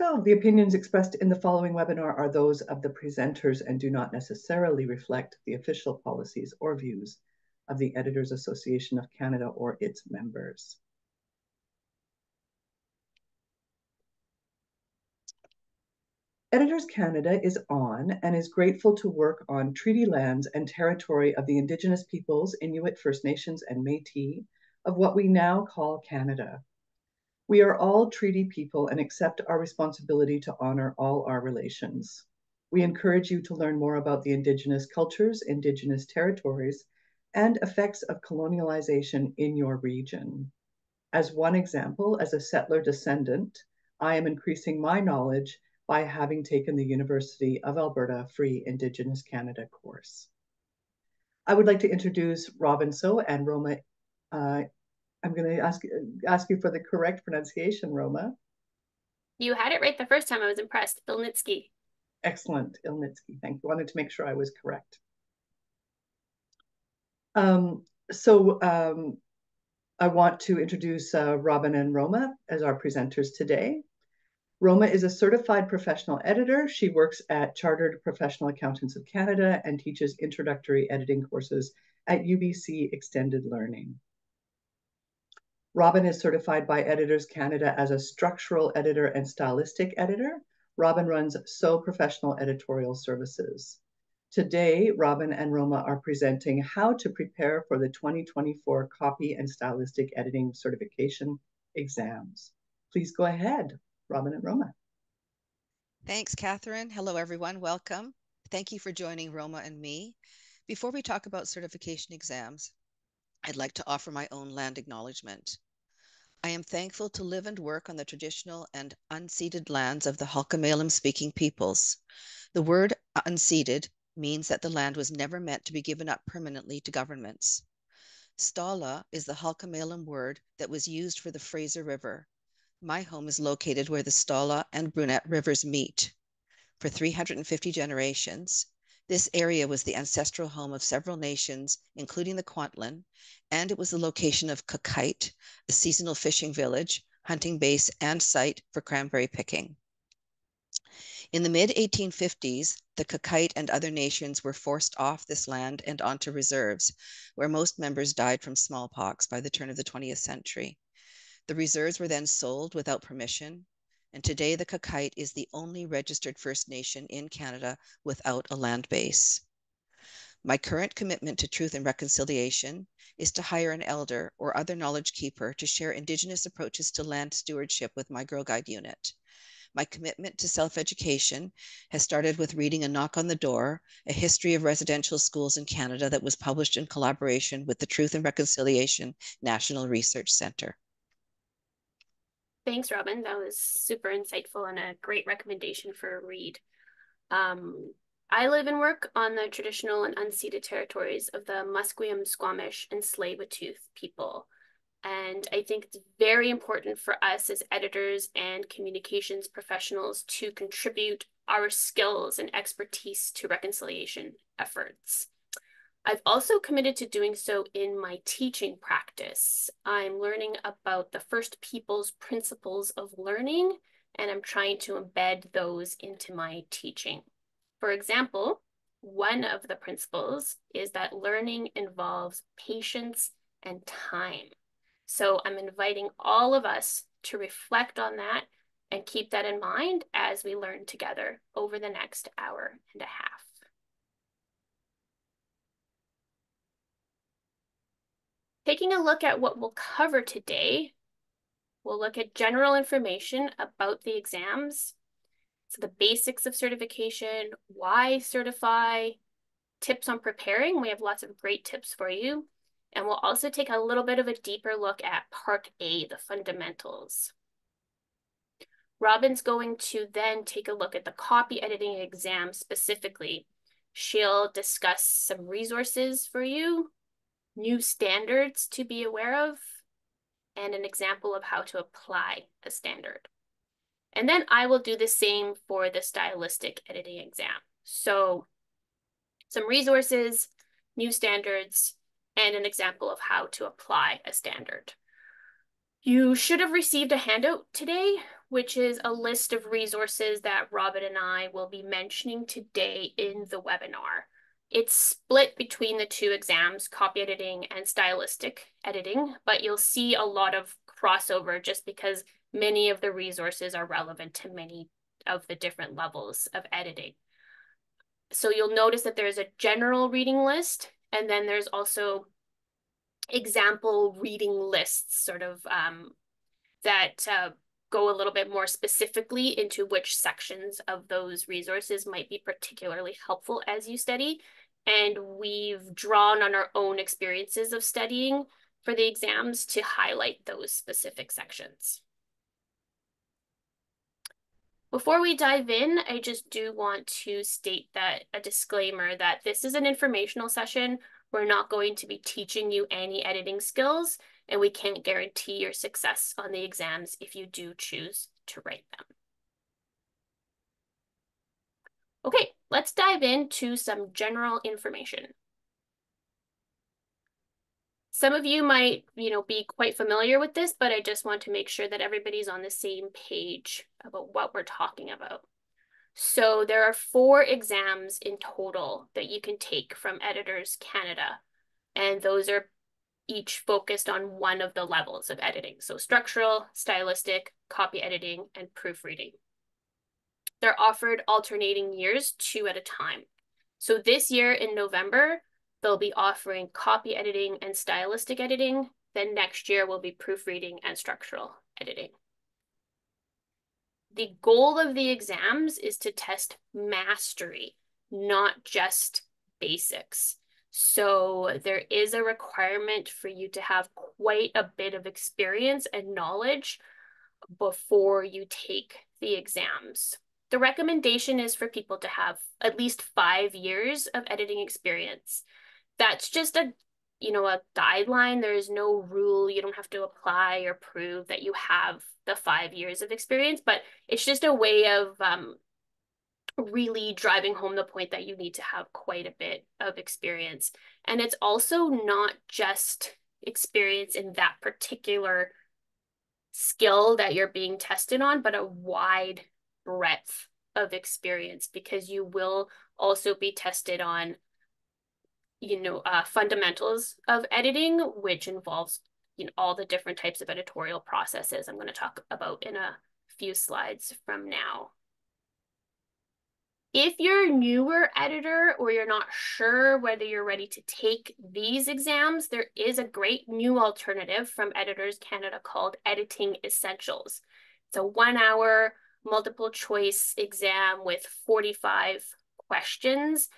So the opinions expressed in the following webinar are those of the presenters and do not necessarily reflect the official policies or views of the Editors Association of Canada or its members. Editors Canada is on and is grateful to work on treaty lands and territory of the Indigenous peoples, Inuit, First Nations, and Métis of what we now call Canada. We are all treaty people and accept our responsibility to honor all our relations. We encourage you to learn more about the Indigenous cultures, Indigenous territories, and effects of colonialization in your region. As one example, as a settler descendant, I am increasing my knowledge by having taken the University of Alberta Free Indigenous Canada course. I would like to introduce Robyn So and Roma uh, I'm going to ask ask you for the correct pronunciation, Roma. You had it right the first time. I was impressed. Ilnyckyj. Excellent, Ilnyckyj. Thank you. Wanted to make sure I was correct. Um, so um, I want to introduce uh, Robyn and Roma as our presenters today. Roma is a certified professional editor. She works at Chartered Professional Accountants of Canada and teaches introductory editing courses at UBC Extended Learning. Robyn is certified by Editors Canada as a structural editor and stylistic editor. Robyn runs So Professional Editorial Services. Today, Robyn and Roma are presenting how to prepare for the 2024 Copy and Stylistic Editing Certification exams. Please go ahead, Robyn and Roma. Thanks, Catherine. Hello, everyone. Welcome. Thank you for joining Roma and me. Before we talk about certification exams, I'd like to offer my own land acknowledgement. I am thankful to live and work on the traditional and unceded lands of the Halkomelem speaking peoples. The word unceded means that the land was never meant to be given up permanently to governments. Stó:lō is the Halkomelem word that was used for the Fraser River. My home is located where the Stó:lō and Brunette rivers meet. For 350 generations, this area was the ancestral home of several nations, including the Kwantlen, and it was the location of Qayqayt, a seasonal fishing village, hunting base, and site for cranberry picking. In the mid 1850s, the Qayqayt and other nations were forced off this land and onto reserves, where most members died from smallpox by the turn of the 20th century. The reserves were then sold without permission, and today the Qayqayt is the only registered First Nation in Canada without a land base. My current commitment to truth and reconciliation is to hire an elder or other knowledge keeper to share Indigenous approaches to land stewardship with my Girl Guide unit. My commitment to self education has started with reading A Knock on the Door, a history of residential schools in Canada that was published in collaboration with the Truth and Reconciliation National Research Centre. Thanks, Robyn. That was super insightful and a great recommendation for a read. Um, I live and work on the traditional and unceded territories of the Musqueam, Squamish, and Tsleil-Waututh people. And I think it's very important for us as editors and communications professionals to contribute our skills and expertise to reconciliation efforts. I've also committed to doing so in my teaching practice. I'm learning about the First Peoples principles of learning, and I'm trying to embed those into my teaching. For example, one of the principles is that learning involves patience and time. So I'm inviting all of us to reflect on that and keep that in mind as we learn together over the next hour and a half. Taking a look at what we'll cover today, we'll look at general information about the exams, so the basics of certification, why certify, tips on preparing. We have lots of great tips for you. And we'll also take a little bit of a deeper look at part A, the fundamentals. Robyn's going to then take a look at the copy editing exam specifically. She'll discuss some resources for you, new standards to be aware of, and an example of how to apply a standard. And then I will do the same for the stylistic editing exam. So some resources, new standards, and an example of how to apply a standard. You should have received a handout today which is a list of resources that Robyn and I will be mentioning today in the webinar. It's split between the two exams, copy editing and stylistic editing, but you'll see a lot of crossover just because many of the resources are relevant to many of the different levels of editing. So you'll notice that there's a general reading list, and then there's also example reading lists, sort of um, that uh, go a little bit more specifically into which sections of those resources might be particularly helpful as you study. And we've drawn on our own experiences of studying for the exams to highlight those specific sections. Before we dive in, I just do want to state that a disclaimer that this is an informational session. We're not going to be teaching you any editing skills, and we can't guarantee your success on the exams if you do choose to write them. Okay, let's dive into some general information. Some of you might, you know, be quite familiar with this, but I just want to make sure that everybody's on the same page about what we're talking about. So there are four exams in total that you can take from Editors Canada, and those are each focused on one of the levels of editing. So structural, stylistic, copy editing, and proofreading. They're offered alternating years, two at a time. So this year in November, They'll be offering copy editing and stylistic editing. Then next year will be proofreading and structural editing. The goal of the exams is to test mastery, not just basics. So there is a requirement for you to have quite a bit of experience and knowledge before you take the exams. The recommendation is for people to have at least five years of editing experience. That's just a you know a guideline. There is no rule. You don't have to apply or prove that you have the five years of experience but it's just a way of um, really driving home the point that you need to have quite a bit of experience. And it's also not just experience in that particular skill that you're being tested on but a wide breadth of experience because you will also be tested on you know, uh, fundamentals of editing, which involves you know all the different types of editorial processes I'm going to talk about in a few slides from now. If you're a newer editor or you're not sure whether you're ready to take these exams, there is a great new alternative from Editors Canada called Editing Essentials. It's a one hour multiple choice exam with 45 questions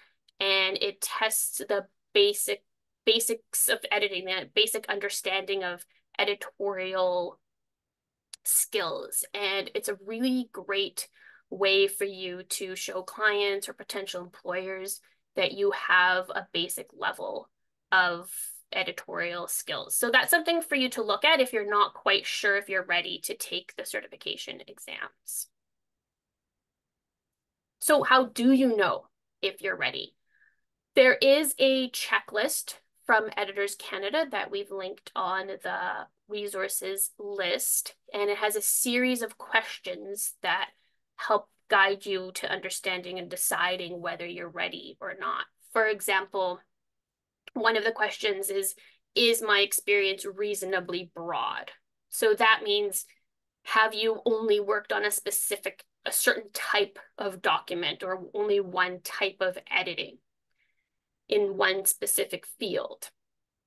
and it tests the basic basics of editing, that basic understanding of editorial skills. And it's a really great way for you to show clients or potential employers that you have a basic level of editorial skills. So that's something for you to look at if you're not quite sure if you're ready to take the certification exams. So how do you know if you're ready? There is a checklist from Editors Canada that we've linked on the resources list, and it has a series of questions that help guide you to understanding and deciding whether you're ready or not. For example, one of the questions is, is my experience reasonably broad? So that means, have you only worked on a specific, a certain type of document or only one type of editing? in one specific field.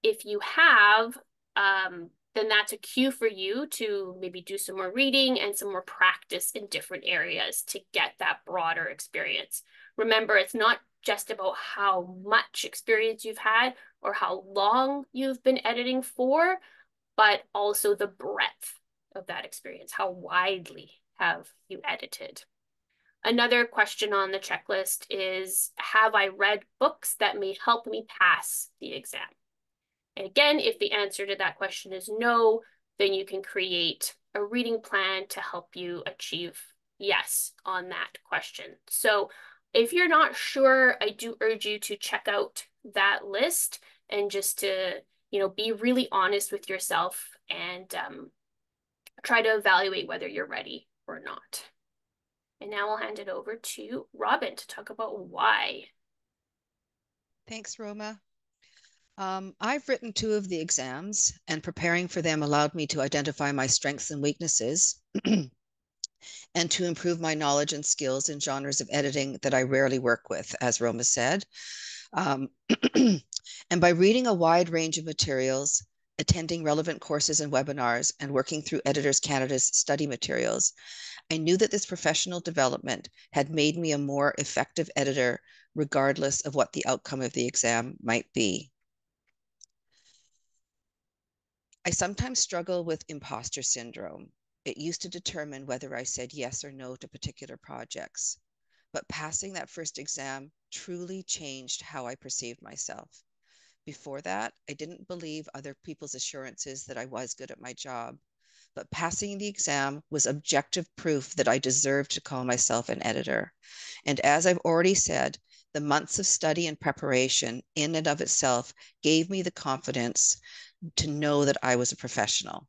If you have, um, then that's a cue for you to maybe do some more reading and some more practice in different areas to get that broader experience. Remember, it's not just about how much experience you've had or how long you've been editing for, but also the breadth of that experience. How widely have you edited? Another question on the checklist is, have I read books that may help me pass the exam? And again, if the answer to that question is no, then you can create a reading plan to help you achieve yes on that question. So if you're not sure, I do urge you to check out that list and just to, you know, be really honest with yourself and um, try to evaluate whether you're ready or not. And now I'll hand it over to Robyn to talk about why. Thanks, Roma. Um, I've written two of the exams, and preparing for them allowed me to identify my strengths and weaknesses and to improve my knowledge and skills in genres of editing that I rarely work with, as Roma said. Um, and by reading a wide range of materials, attending relevant courses and webinars, and working through Editors Canada's study materials, I knew that this professional development had made me a more effective editor, regardless of what the outcome of the exam might be. I sometimes struggle with imposter syndrome. It used to determine whether I said yes or no to particular projects. But passing that first exam truly changed how I perceived myself. Before that, I didn't believe other people's assurances that I was good at my job. But passing the exam was objective proof that I deserved to call myself an editor. And as I've already said, the months of study and preparation in and of itself gave me the confidence to know that I was a professional.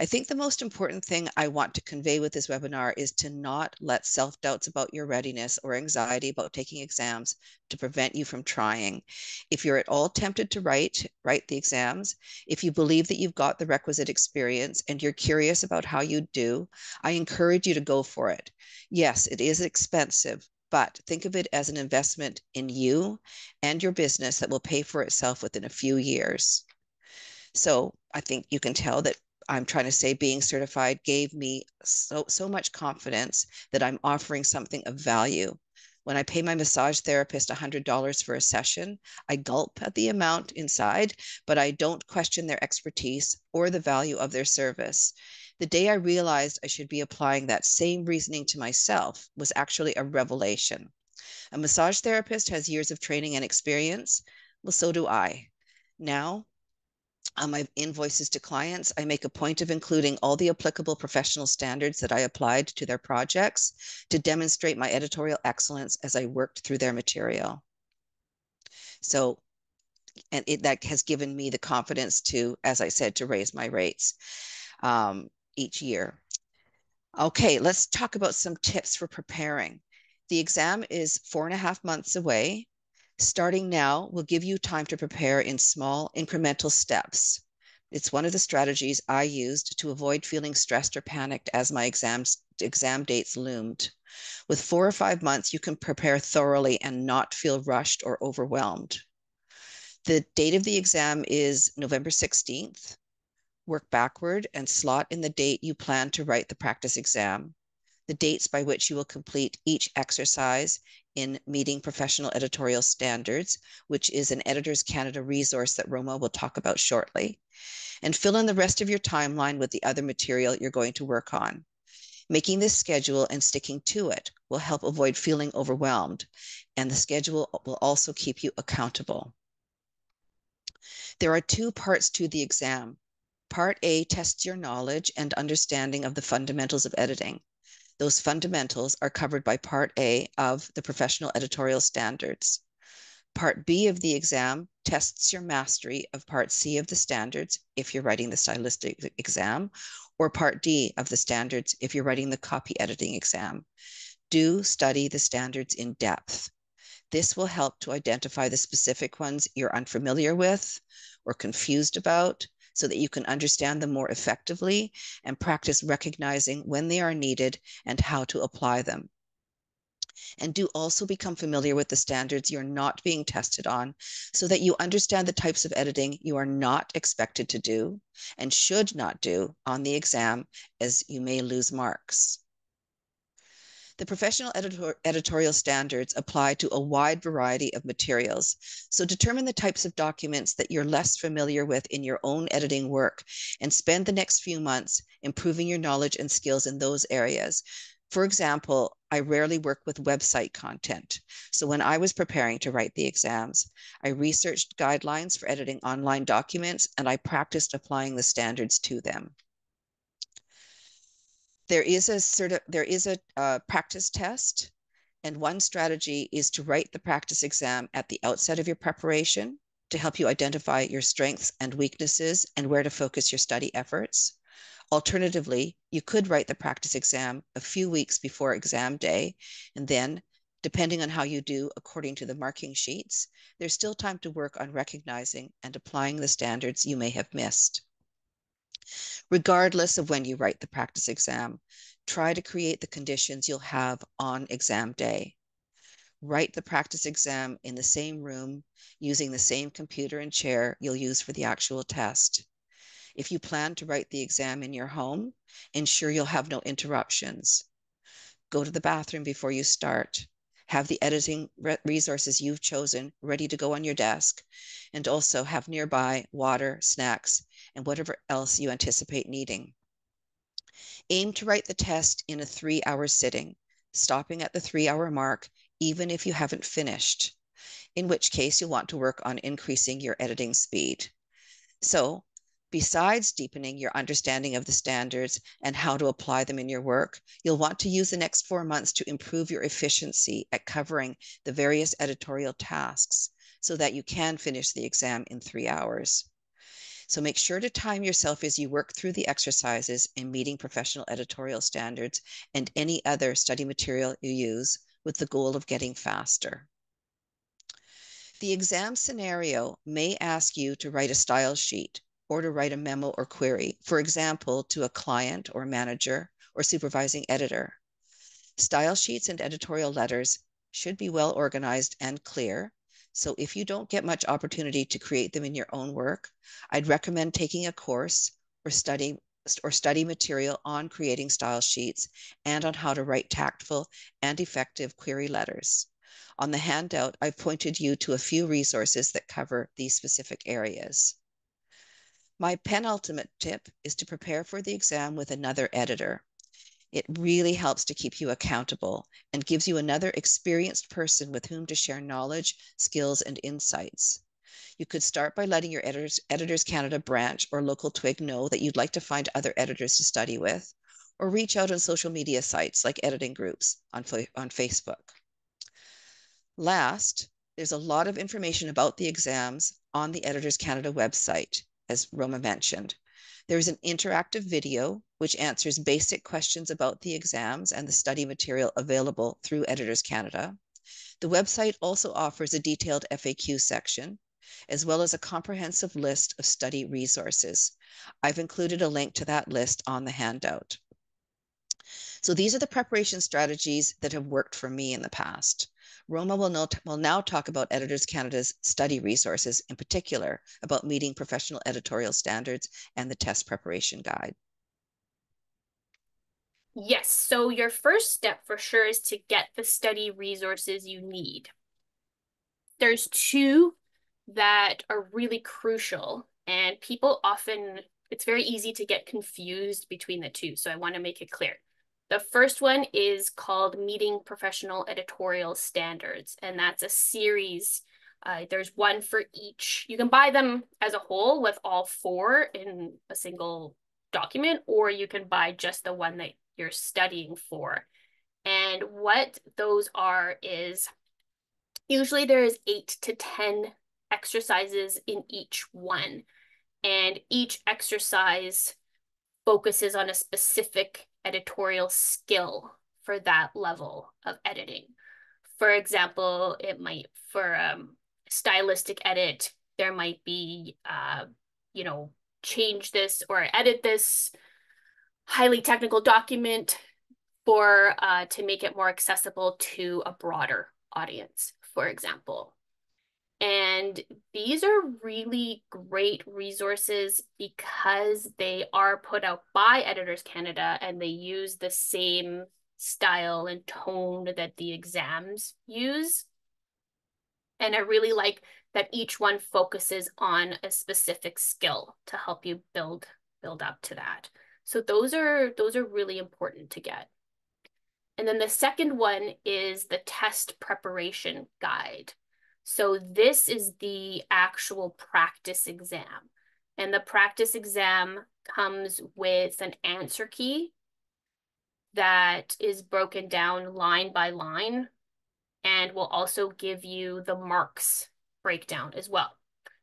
I think the most important thing I want to convey with this webinar is to not let self doubts about your readiness or anxiety about taking exams to prevent you from trying. If you're at all tempted to write, write the exams. If you believe that you've got the requisite experience and you're curious about how you do, I encourage you to go for it. Yes, it is expensive, but think of it as an investment in you and your business that will pay for itself within a few years. So I think you can tell that I'm trying to say being certified gave me so so much confidence that I'm offering something of value. When I pay my massage therapist $100 for a session, I gulp at the amount inside, but I don't question their expertise or the value of their service. The day I realized I should be applying that same reasoning to myself was actually a revelation. A massage therapist has years of training and experience. Well, so do I. Now, on my invoices to clients, I make a point of including all the applicable professional standards that I applied to their projects to demonstrate my editorial excellence as I worked through their material. So, and it, that has given me the confidence to, as I said, to raise my rates um, each year. Okay, let's talk about some tips for preparing. The exam is four and a half months away. Starting now will give you time to prepare in small incremental steps. It's one of the strategies I used to avoid feeling stressed or panicked as my exams, exam dates loomed. With four or five months, you can prepare thoroughly and not feel rushed or overwhelmed. The date of the exam is November 16th. Work backward and slot in the date you plan to write the practice exam the dates by which you will complete each exercise in meeting professional editorial standards, which is an Editors Canada resource that Roma will talk about shortly, and fill in the rest of your timeline with the other material you're going to work on. Making this schedule and sticking to it will help avoid feeling overwhelmed, and the schedule will also keep you accountable. There are two parts to the exam. Part A tests your knowledge and understanding of the fundamentals of editing. Those fundamentals are covered by Part A of the Professional Editorial Standards. Part B of the exam tests your mastery of Part C of the standards if you're writing the stylistic exam, or Part D of the standards if you're writing the copy editing exam. Do study the standards in depth. This will help to identify the specific ones you're unfamiliar with or confused about so that you can understand them more effectively and practice recognizing when they are needed and how to apply them. And do also become familiar with the standards you're not being tested on so that you understand the types of editing you are not expected to do and should not do on the exam as you may lose marks. The professional editor editorial standards apply to a wide variety of materials. So determine the types of documents that you're less familiar with in your own editing work and spend the next few months improving your knowledge and skills in those areas. For example, I rarely work with website content. So when I was preparing to write the exams, I researched guidelines for editing online documents and I practiced applying the standards to them there is a sort of there is a uh, practice test and one strategy is to write the practice exam at the outset of your preparation to help you identify your strengths and weaknesses and where to focus your study efforts Alternatively, you could write the practice exam a few weeks before exam day, and then, depending on how you do according to the marking sheets, there's still time to work on recognizing and applying the standards you may have missed. Regardless of when you write the practice exam, try to create the conditions you'll have on exam day. Write the practice exam in the same room using the same computer and chair you'll use for the actual test. If you plan to write the exam in your home, ensure you'll have no interruptions. Go to the bathroom before you start. Have the editing resources you've chosen ready to go on your desk, and also have nearby water, snacks, and whatever else you anticipate needing. Aim to write the test in a three hour sitting, stopping at the three hour mark, even if you haven't finished, in which case you'll want to work on increasing your editing speed. So Besides deepening your understanding of the standards and how to apply them in your work, you'll want to use the next four months to improve your efficiency at covering the various editorial tasks so that you can finish the exam in three hours. So make sure to time yourself as you work through the exercises in meeting professional editorial standards and any other study material you use with the goal of getting faster. The exam scenario may ask you to write a style sheet or to write a memo or query, for example, to a client or manager or supervising editor. Style sheets and editorial letters should be well organized and clear. So if you don't get much opportunity to create them in your own work, I'd recommend taking a course or study or study material on creating style sheets and on how to write tactful and effective query letters. On the handout, I've pointed you to a few resources that cover these specific areas. My penultimate tip is to prepare for the exam with another editor. It really helps to keep you accountable and gives you another experienced person with whom to share knowledge, skills, and insights. You could start by letting your editors, Editors Canada branch or local twig know that you'd like to find other editors to study with, or reach out on social media sites like editing groups on, on Facebook. Last, there's a lot of information about the exams on the Editors Canada website as Roma mentioned. There is an interactive video which answers basic questions about the exams and the study material available through Editors Canada. The website also offers a detailed FAQ section, as well as a comprehensive list of study resources. I've included a link to that list on the handout. So these are the preparation strategies that have worked for me in the past. Roma will, will now talk about Editors Canada's study resources, in particular about meeting professional editorial standards and the test preparation guide. Yes, so your first step for sure is to get the study resources you need. There's two that are really crucial, and people often, it's very easy to get confused between the two, so I want to make it clear. The first one is called Meeting Professional Editorial Standards, and that's a series. Uh, there's one for each. You can buy them as a whole with all four in a single document, or you can buy just the one that you're studying for. And what those are is usually there is eight to 10 exercises in each one. And each exercise focuses on a specific editorial skill for that level of editing. For example, it might, for um, stylistic edit, there might be, uh, you know, change this or edit this highly technical document for uh, to make it more accessible to a broader audience, for example. And these are really great resources because they are put out by Editors Canada and they use the same style and tone that the exams use. And I really like that each one focuses on a specific skill to help you build build up to that. So those are those are really important to get. And then the second one is the test preparation guide. So this is the actual practice exam. And the practice exam comes with an answer key that is broken down line by line and will also give you the marks breakdown as well.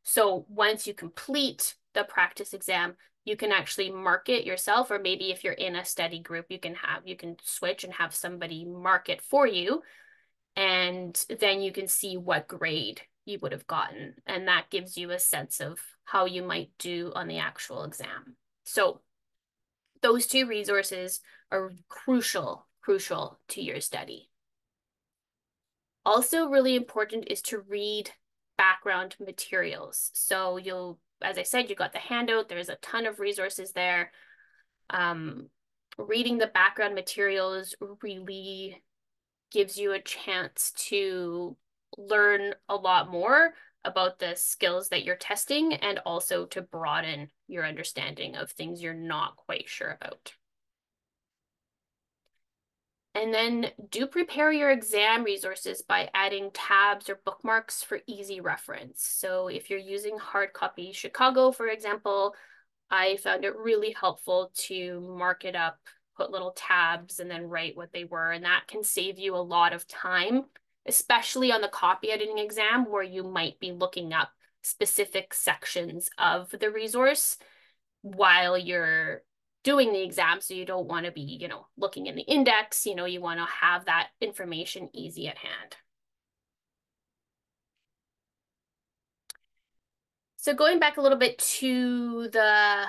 So once you complete the practice exam, you can actually mark it yourself, or maybe if you're in a study group, you can have you can switch and have somebody mark it for you. And then you can see what grade you would have gotten. And that gives you a sense of how you might do on the actual exam. So those two resources are crucial, crucial to your study. Also really important is to read background materials. So you'll, as I said, you got the handout, there's a ton of resources there. Um, reading the background materials really gives you a chance to learn a lot more about the skills that you're testing and also to broaden your understanding of things you're not quite sure about. And then do prepare your exam resources by adding tabs or bookmarks for easy reference. So if you're using hard copy Chicago, for example, I found it really helpful to mark it up, put little tabs and then write what they were. And that can save you a lot of time, especially on the copy editing exam where you might be looking up specific sections of the resource while you're doing the exam. So you don't want to be, you know, looking in the index, you know, you want to have that information easy at hand. So going back a little bit to the,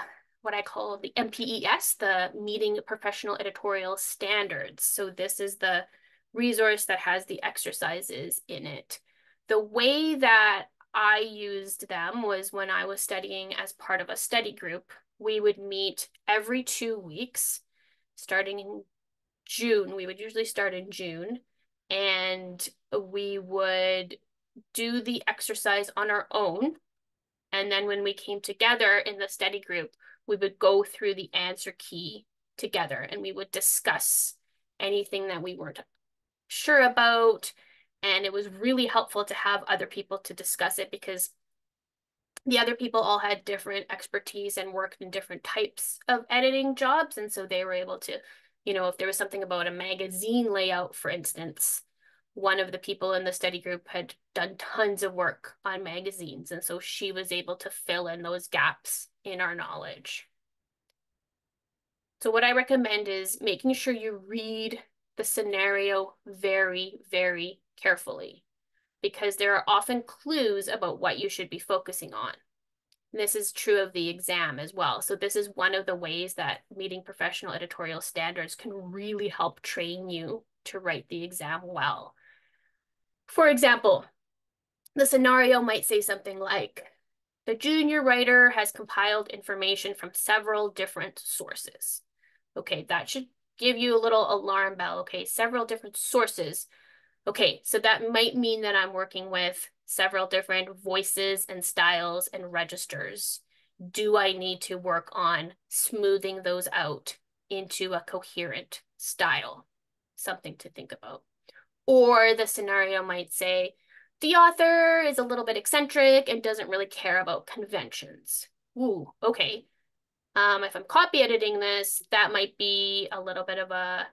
what I call the MPES, the Meeting Professional Editorial Standards. So this is the resource that has the exercises in it. The way that I used them was when I was studying as part of a study group we would meet every two weeks starting in June. We would usually start in June and we would do the exercise on our own. And then when we came together in the study group, we would go through the answer key together and we would discuss anything that we weren't sure about. And it was really helpful to have other people to discuss it because the other people all had different expertise and worked in different types of editing jobs. And so they were able to, you know, if there was something about a magazine layout, for instance, one of the people in the study group had done tons of work on magazines. And so she was able to fill in those gaps in our knowledge. So what I recommend is making sure you read the scenario very, very carefully because there are often clues about what you should be focusing on. And this is true of the exam as well. So this is one of the ways that meeting professional editorial standards can really help train you to write the exam well. For example, the scenario might say something like, the junior writer has compiled information from several different sources. Okay, that should give you a little alarm bell. Okay, several different sources Okay, so that might mean that I'm working with several different voices and styles and registers. Do I need to work on smoothing those out into a coherent style? Something to think about. Or the scenario might say, the author is a little bit eccentric and doesn't really care about conventions. Ooh, okay. Um, if I'm copy editing this, that might be a little bit of a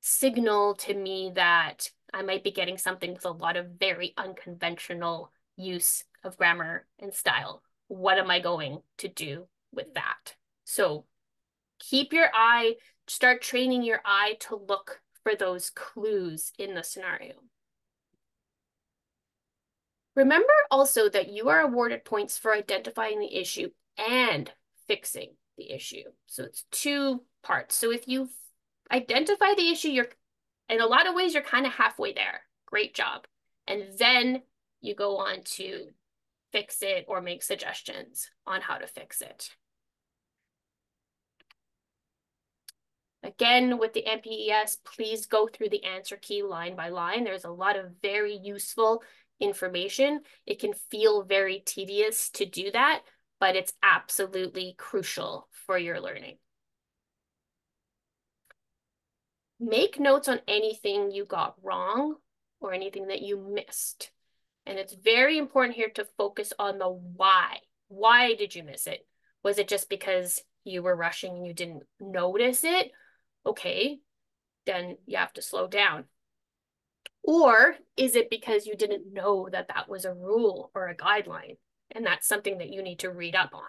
signal to me that I might be getting something with a lot of very unconventional use of grammar and style. What am I going to do with that? So keep your eye, start training your eye to look for those clues in the scenario. Remember also that you are awarded points for identifying the issue and fixing the issue. So it's two parts. So if you identify the issue, you're in a lot of ways, you're kind of halfway there. Great job. And then you go on to fix it or make suggestions on how to fix it. Again, with the MPES, please go through the answer key line by line. There's a lot of very useful information. It can feel very tedious to do that, but it's absolutely crucial for your learning. make notes on anything you got wrong or anything that you missed. And it's very important here to focus on the why. Why did you miss it? Was it just because you were rushing and you didn't notice it? Okay, then you have to slow down. Or is it because you didn't know that that was a rule or a guideline? And that's something that you need to read up on.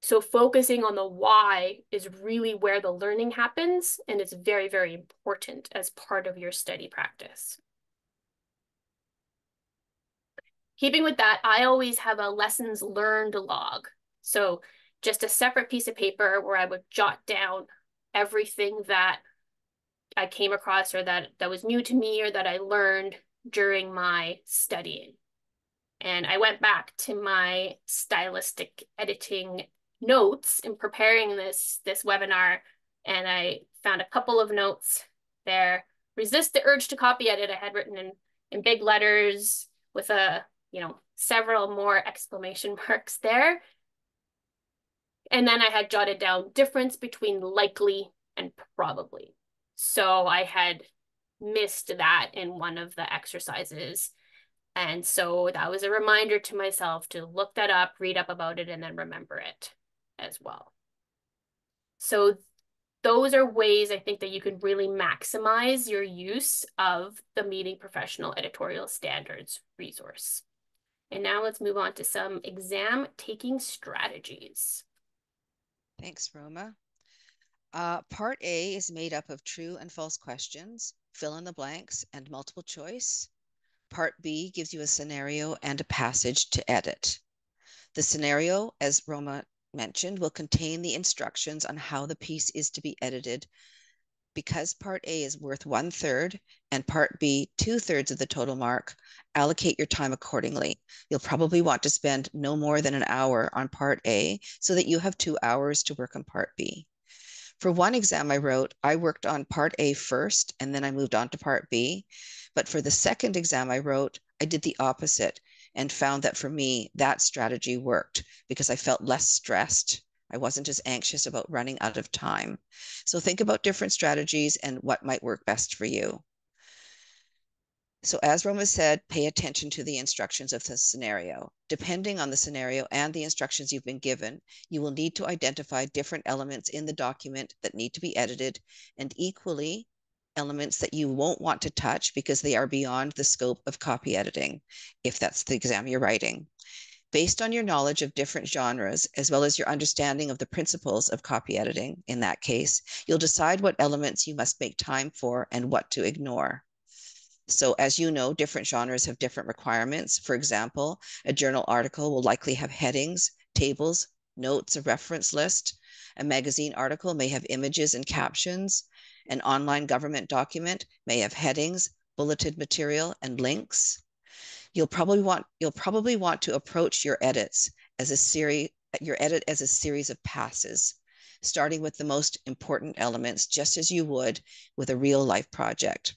So focusing on the why is really where the learning happens, and it's very, very important as part of your study practice. Keeping with that, I always have a lessons learned log. So just a separate piece of paper where I would jot down everything that I came across or that, that was new to me or that I learned during my studying. And I went back to my stylistic editing notes in preparing this, this webinar, and I found a couple of notes there. Resist the urge to copy edit I had written in, in big letters with a, you know, several more exclamation marks there. And then I had jotted down difference between likely and probably. So I had missed that in one of the exercises. And so that was a reminder to myself to look that up, read up about it, and then remember it as well. So those are ways I think that you can really maximize your use of the Meeting Professional Editorial Standards resource. And now let's move on to some exam taking strategies. Thanks, Roma. Uh, part A is made up of true and false questions, fill in the blanks, and multiple choice. Part B gives you a scenario and a passage to edit. The scenario, as Roma mentioned, will contain the instructions on how the piece is to be edited. Because part A is worth one third and part B two thirds of the total mark, allocate your time accordingly. You'll probably want to spend no more than an hour on part A so that you have two hours to work on part B. For one exam I wrote, I worked on part A first and then I moved on to part B. But for the second exam I wrote, I did the opposite and found that for me, that strategy worked because I felt less stressed. I wasn't as anxious about running out of time. So think about different strategies and what might work best for you. So as Roma said, pay attention to the instructions of the scenario. Depending on the scenario and the instructions you've been given, you will need to identify different elements in the document that need to be edited and equally elements that you won't want to touch because they are beyond the scope of copy editing, if that's the exam you're writing. Based on your knowledge of different genres, as well as your understanding of the principles of copy editing in that case, you'll decide what elements you must make time for and what to ignore. So as you know, different genres have different requirements. For example, a journal article will likely have headings, tables, notes, a reference list. A magazine article may have images and captions. An online government document may have headings, bulleted material, and links. You'll probably want you'll probably want to approach your edits as a series your edit as a series of passes, starting with the most important elements, just as you would with a real life project.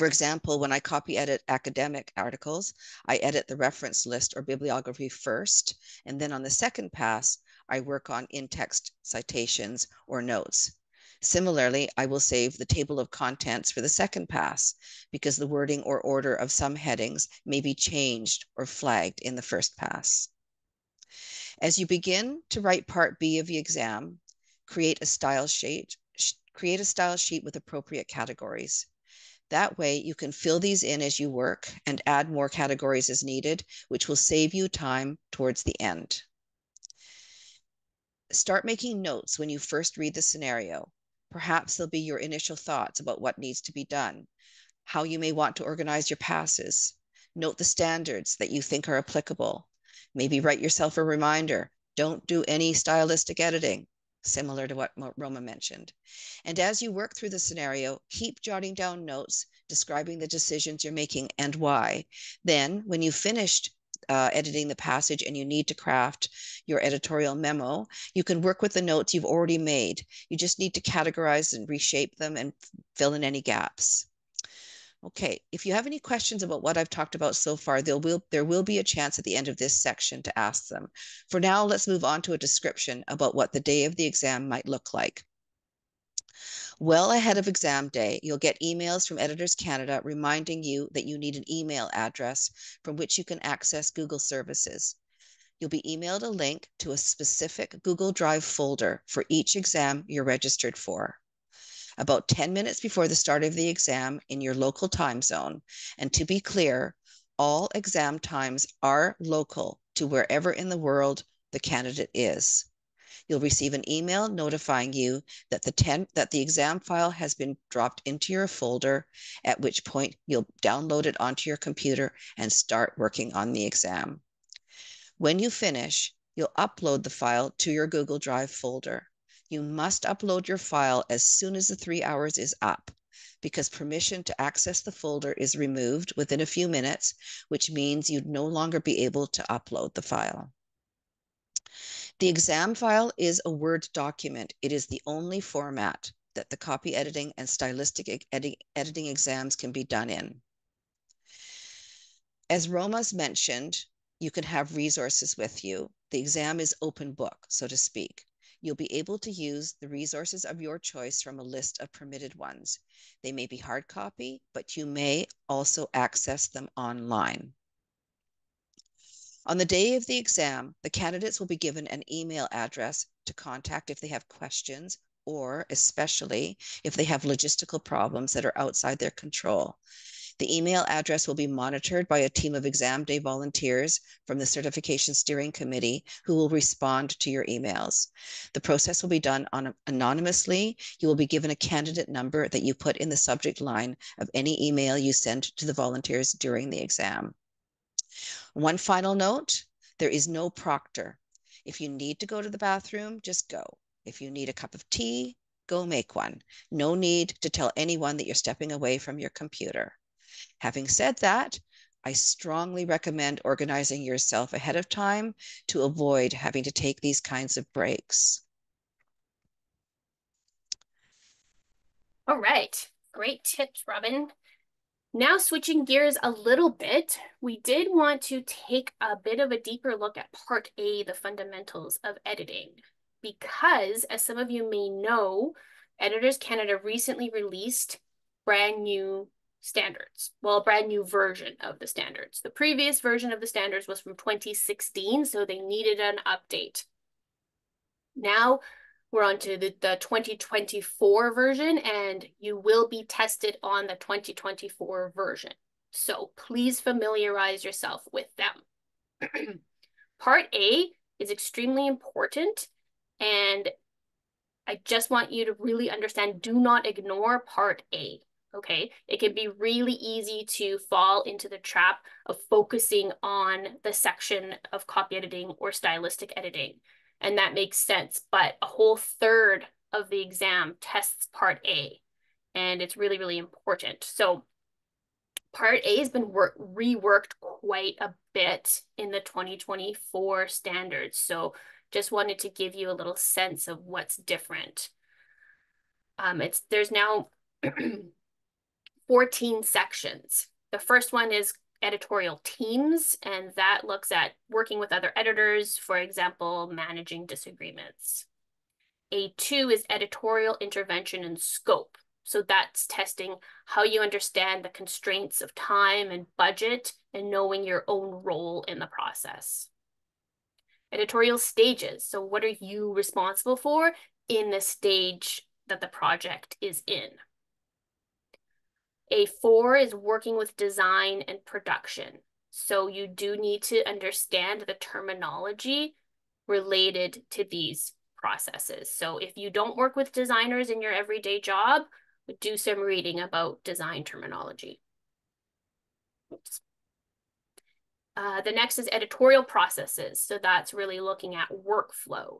For example, when I copy edit academic articles, I edit the reference list or bibliography first, and then on the second pass, I work on in-text citations or notes. Similarly, I will save the table of contents for the second pass because the wording or order of some headings may be changed or flagged in the first pass. As you begin to write part B of the exam, create a style sheet, create a style sheet with appropriate categories. That way you can fill these in as you work and add more categories as needed, which will save you time towards the end. Start making notes when you first read the scenario. Perhaps they'll be your initial thoughts about what needs to be done, how you may want to organize your passes. Note the standards that you think are applicable. Maybe write yourself a reminder. Don't do any stylistic editing similar to what Roma mentioned. And as you work through the scenario, keep jotting down notes describing the decisions you're making and why. Then, when you've finished uh, editing the passage and you need to craft your editorial memo, you can work with the notes you've already made. You just need to categorize and reshape them and fill in any gaps. Okay, if you have any questions about what I've talked about so far, there will, there will be a chance at the end of this section to ask them. For now, let's move on to a description about what the day of the exam might look like. Well ahead of exam day, you'll get emails from Editors Canada reminding you that you need an email address from which you can access Google services. You'll be emailed a link to a specific Google Drive folder for each exam you're registered for about 10 minutes before the start of the exam in your local time zone. And to be clear, all exam times are local to wherever in the world the candidate is. You'll receive an email notifying you that the, ten, that the exam file has been dropped into your folder, at which point you'll download it onto your computer and start working on the exam. When you finish, you'll upload the file to your Google Drive folder. You must upload your file as soon as the three hours is up because permission to access the folder is removed within a few minutes, which means you'd no longer be able to upload the file. The exam file is a Word document. It is the only format that the copy editing and stylistic edi editing exams can be done in. As Roma's mentioned, you can have resources with you. The exam is open book, so to speak. You'll be able to use the resources of your choice from a list of permitted ones. They may be hard copy, but you may also access them online. On the day of the exam, the candidates will be given an email address to contact if they have questions or especially if they have logistical problems that are outside their control. The email address will be monitored by a team of exam day volunteers from the Certification Steering Committee who will respond to your emails. The process will be done on, anonymously. You will be given a candidate number that you put in the subject line of any email you send to the volunteers during the exam. One final note, there is no proctor. If you need to go to the bathroom, just go. If you need a cup of tea, go make one. No need to tell anyone that you're stepping away from your computer. Having said that, I strongly recommend organizing yourself ahead of time to avoid having to take these kinds of breaks. All right, great tips, Robyn. Now switching gears a little bit, we did want to take a bit of a deeper look at part A, the fundamentals of editing, because as some of you may know, Editors Canada recently released brand new standards, well, a brand new version of the standards. The previous version of the standards was from 2016, so they needed an update. Now we're on to the, the 2024 version and you will be tested on the 2024 version. So please familiarize yourself with them. Part A is extremely important and I just want you to really understand, do not ignore part A, okay? It can be really easy to fall into the trap of focusing on the section of copy editing or stylistic editing and that makes sense. But a whole third of the exam tests part A, and it's really, really important. So part A has been work, reworked quite a bit in the 2024 standards. So just wanted to give you a little sense of what's different. Um, it's there's now 14 sections. The first one is editorial teams, and that looks at working with other editors, for example, managing disagreements. A2 is editorial intervention and scope. So that's testing how you understand the constraints of time and budget and knowing your own role in the process. Editorial stages. So what are you responsible for in the stage that the project is in? A4 is working with design and production. So you do need to understand the terminology related to these processes. So if you don't work with designers in your everyday job, do some reading about design terminology. Oops. Uh, the next is editorial processes. So that's really looking at workflow.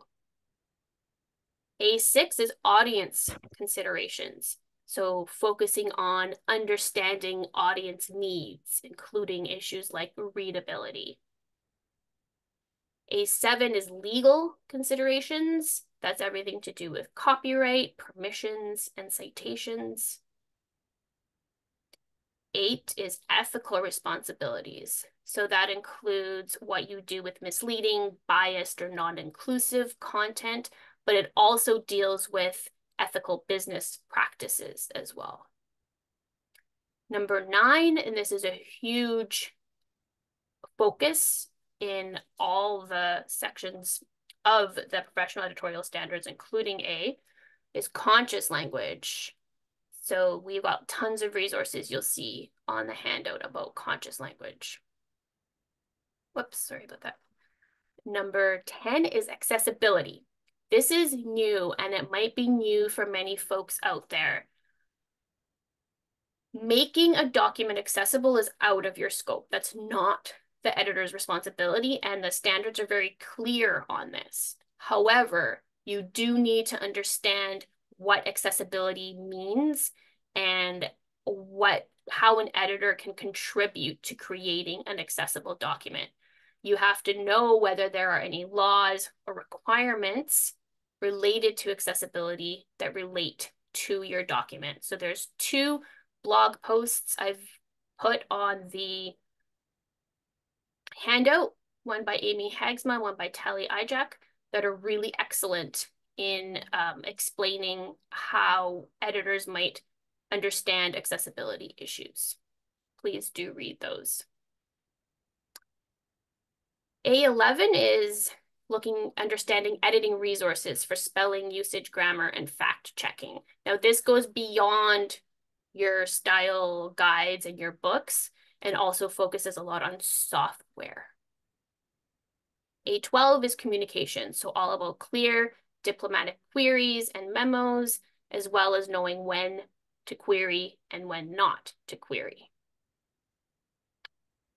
A6 is audience considerations. So focusing on understanding audience needs, including issues like readability. A7 is legal considerations. That's everything to do with copyright, permissions, and citations. Eight is ethical responsibilities. So that includes what you do with misleading, biased, or non-inclusive content, but it also deals with ethical business practices as well. Number nine, and this is a huge focus in all the sections of the professional editorial standards, including A, is conscious language. So we've got tons of resources you'll see on the handout about conscious language. Whoops, sorry about that. Number 10 is accessibility. This is new and it might be new for many folks out there. Making a document accessible is out of your scope. That's not the editor's responsibility and the standards are very clear on this. However, you do need to understand what accessibility means and what how an editor can contribute to creating an accessible document. You have to know whether there are any laws or requirements related to accessibility that relate to your document. So there's two blog posts I've put on the handout, one by Amy Haagsma, one by Tally Ijak, that are really excellent in um, explaining how editors might understand accessibility issues. Please do read those. A11 is looking, understanding editing resources for spelling, usage, grammar, and fact checking. Now this goes beyond your style guides and your books and also focuses a lot on software. A12 is communication, so all about clear diplomatic queries and memos, as well as knowing when to query and when not to query.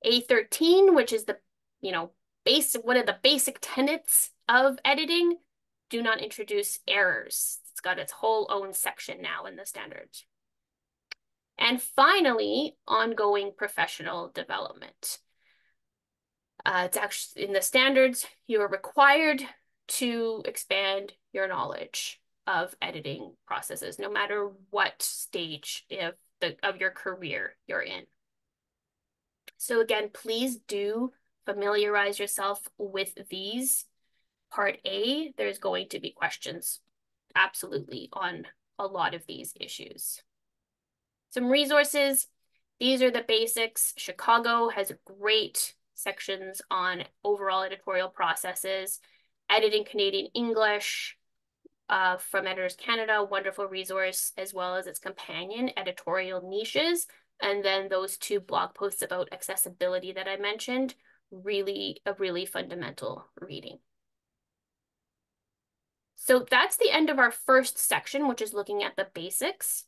A13, which is the, you know, one of the basic tenets of editing, do not introduce errors. It's got its whole own section now in the standards. And finally, ongoing professional development. Uh, it's actually in the standards, you are required to expand your knowledge of editing processes, no matter what stage of, the, of your career you're in. So again, please do familiarize yourself with these. Part A, there's going to be questions absolutely on a lot of these issues. Some resources, these are the basics. Chicago has great sections on overall editorial processes, editing Canadian English uh, from Editors Canada, wonderful resource, as well as its companion, Editorial Niches, and then those two blog posts about accessibility that I mentioned, really a really fundamental reading. So that's the end of our first section, which is looking at the basics.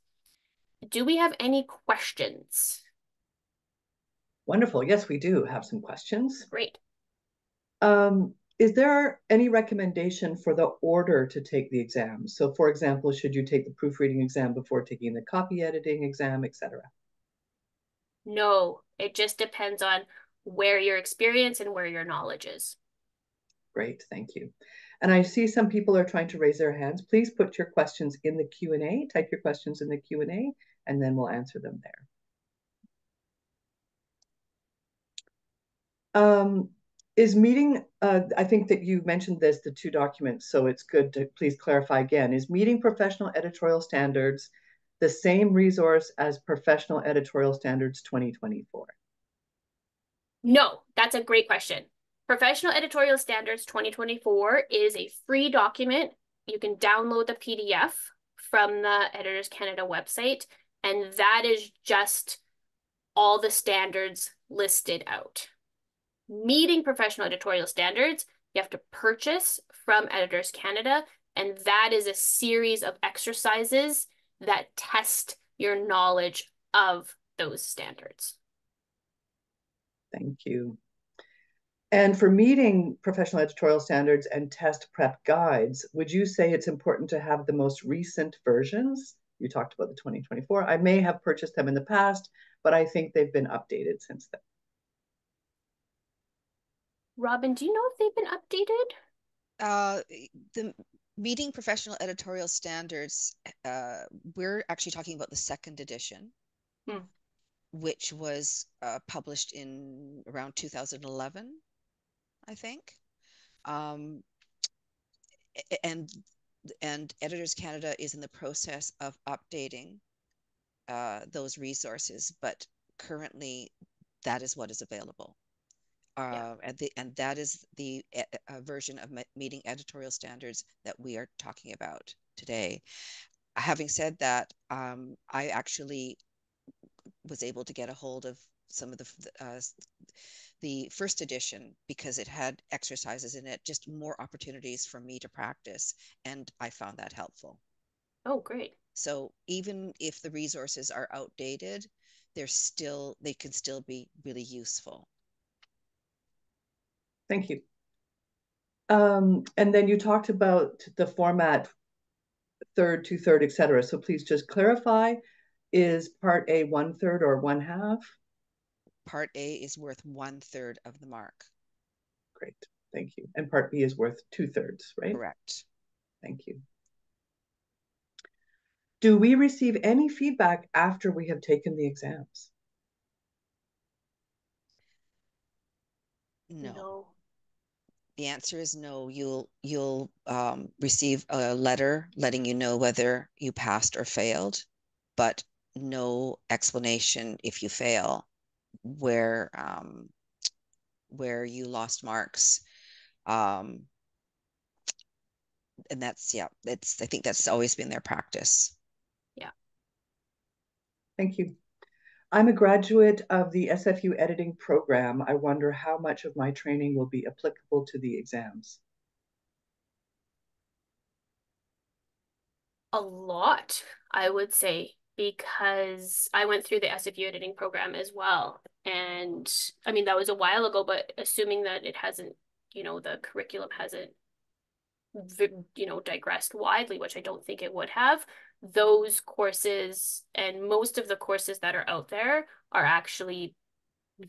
Do we have any questions? Wonderful. Yes, we do have some questions. Great. Um, is there any recommendation for the order to take the exam? So for example, should you take the proofreading exam before taking the copy editing exam, etc.? No, it just depends on where your experience and where your knowledge is. Great, thank you. And I see some people are trying to raise their hands. Please put your questions in the Q&A, type your questions in the Q&A, and then we'll answer them there. Um, is meeting, uh, I think that you mentioned this, the two documents, so it's good to please clarify again. Is meeting professional editorial standards the same resource as professional editorial standards 2024? No, that's a great question. Professional Editorial Standards 2024 is a free document. You can download the PDF from the Editors Canada website, and that is just all the standards listed out. Meeting professional editorial standards, you have to purchase from Editors Canada, and that is a series of exercises that test your knowledge of those standards. Thank you. And for meeting professional editorial standards and test prep guides, would you say it's important to have the most recent versions? You talked about the 2024. I may have purchased them in the past, but I think they've been updated since then. Robyn, do you know if they've been updated? Uh, the meeting professional editorial standards, uh, we're actually talking about the second edition. Hmm which was uh, published in around 2011, I think. Um, and and Editors Canada is in the process of updating uh, those resources, but currently that is what is available. Uh, yeah. and, the, and that is the uh, version of meeting editorial standards that we are talking about today. Having said that, um, I actually was able to get a hold of some of the uh, the first edition because it had exercises in it, just more opportunities for me to practice, and I found that helpful. Oh, great! So even if the resources are outdated, they're still they can still be really useful. Thank you. Um, and then you talked about the format third, two third, etc. So please just clarify: is Part A one third or one half? Part A is worth one third of the mark. Great, thank you. And Part B is worth two thirds, right? Correct. Thank you. Do we receive any feedback after we have taken the exams? No. no. The answer is no. You'll you'll um, receive a letter letting you know whether you passed or failed, but no explanation if you fail where um, where you lost marks. Um, and that's yeah, it's I think that's always been their practice. Yeah. Thank you. I'm a graduate of the SFU editing program. I wonder how much of my training will be applicable to the exams. A lot, I would say, because I went through the SFU editing program as well. And I mean, that was a while ago, but assuming that it hasn't, you know, the curriculum hasn't, you know, digressed widely, which I don't think it would have, those courses and most of the courses that are out there are actually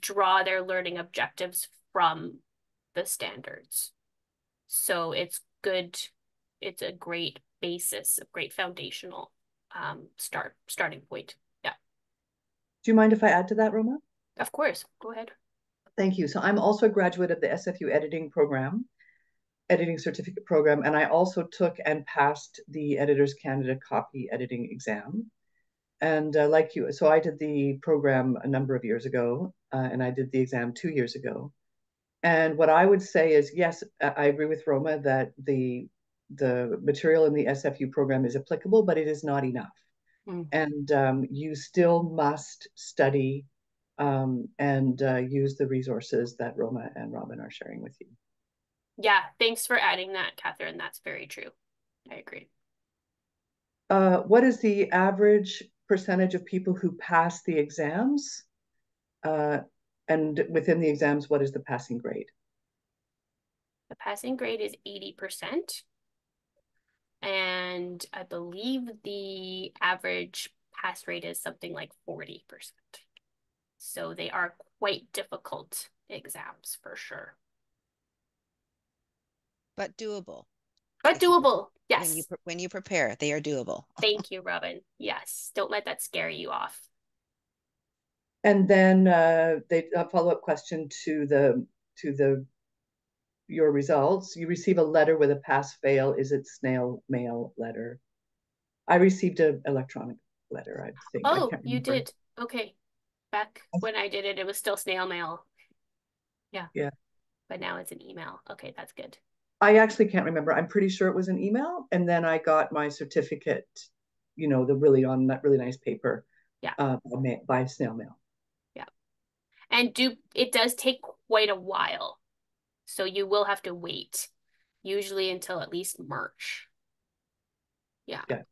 draw their learning objectives from the standards. So it's good, it's a great basis, a great foundational um, start starting point. Yeah. Do you mind if I add to that, Roma? Of course, go ahead. Thank you. So I'm also a graduate of the SFU editing program, editing certificate program, and I also took and passed the Editors Canada copy editing exam. And uh, like you, so I did the program a number of years ago, uh, and I did the exam two years ago. And what I would say is, yes, I agree with Roma that the the material in the SFU program is applicable, but it is not enough. Mm. And um, you still must study um, and uh, use the resources that Roma and Robyn are sharing with you. Yeah, thanks for adding that, Catherine. That's very true. I agree. Uh, what is the average percentage of people who pass the exams? Uh, and within the exams, what is the passing grade? The passing grade is 80%. And I believe the average pass rate is something like 40%. So they are quite difficult exams for sure. But doable. But doable. Yes. When you, when you prepare, they are doable. Thank you, Robyn. Yes. Don't let that scare you off. And then uh, they a follow up question to the to the your results. You receive a letter with a pass fail. Is it snail mail letter? I received an electronic letter. I think. Oh, I you did. Okay back when I did it, it was still snail mail. Yeah. Yeah. But now it's an email. Okay, that's good. I actually can't remember. I'm pretty sure it was an email. And then I got my certificate, you know, the really on that really nice paper. Yeah. Uh, by, by snail mail. Yeah. And do it does take quite a while. So you will have to wait, usually until at least March. Yeah. Yeah.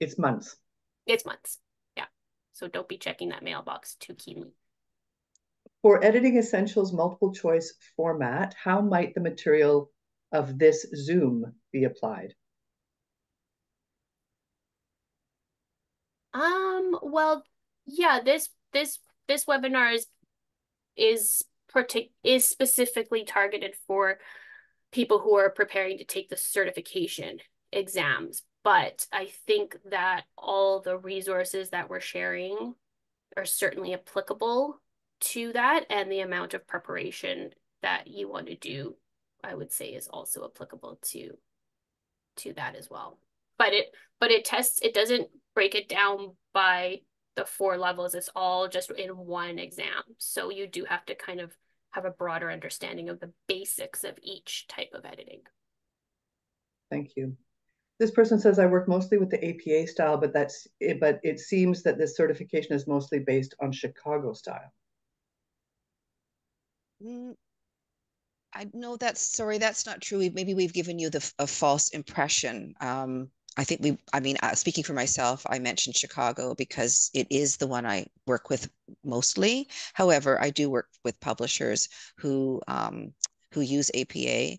It's months. It's months. Yeah. So don't be checking that mailbox too keenly. For editing essentials multiple choice format, how might the material of this Zoom be applied? Um, well, yeah, this this this webinar is is partic- is specifically targeted for people who are preparing to take the certification exams but I think that all the resources that we're sharing are certainly applicable to that. And the amount of preparation that you want to do, I would say is also applicable to to that as well. But it but it tests it doesn't break it down by the four levels. It's all just in one exam. So you do have to kind of have a broader understanding of the basics of each type of editing. Thank you this person says I work mostly with the APA style, but that's it, but it seems that this certification is mostly based on Chicago style. Mm, I know that's sorry, that's not true. Maybe we've given you the a false impression. Um, I think we, I mean, uh, speaking for myself, I mentioned Chicago because it is the one I work with mostly. However, I do work with publishers who um, who use APA.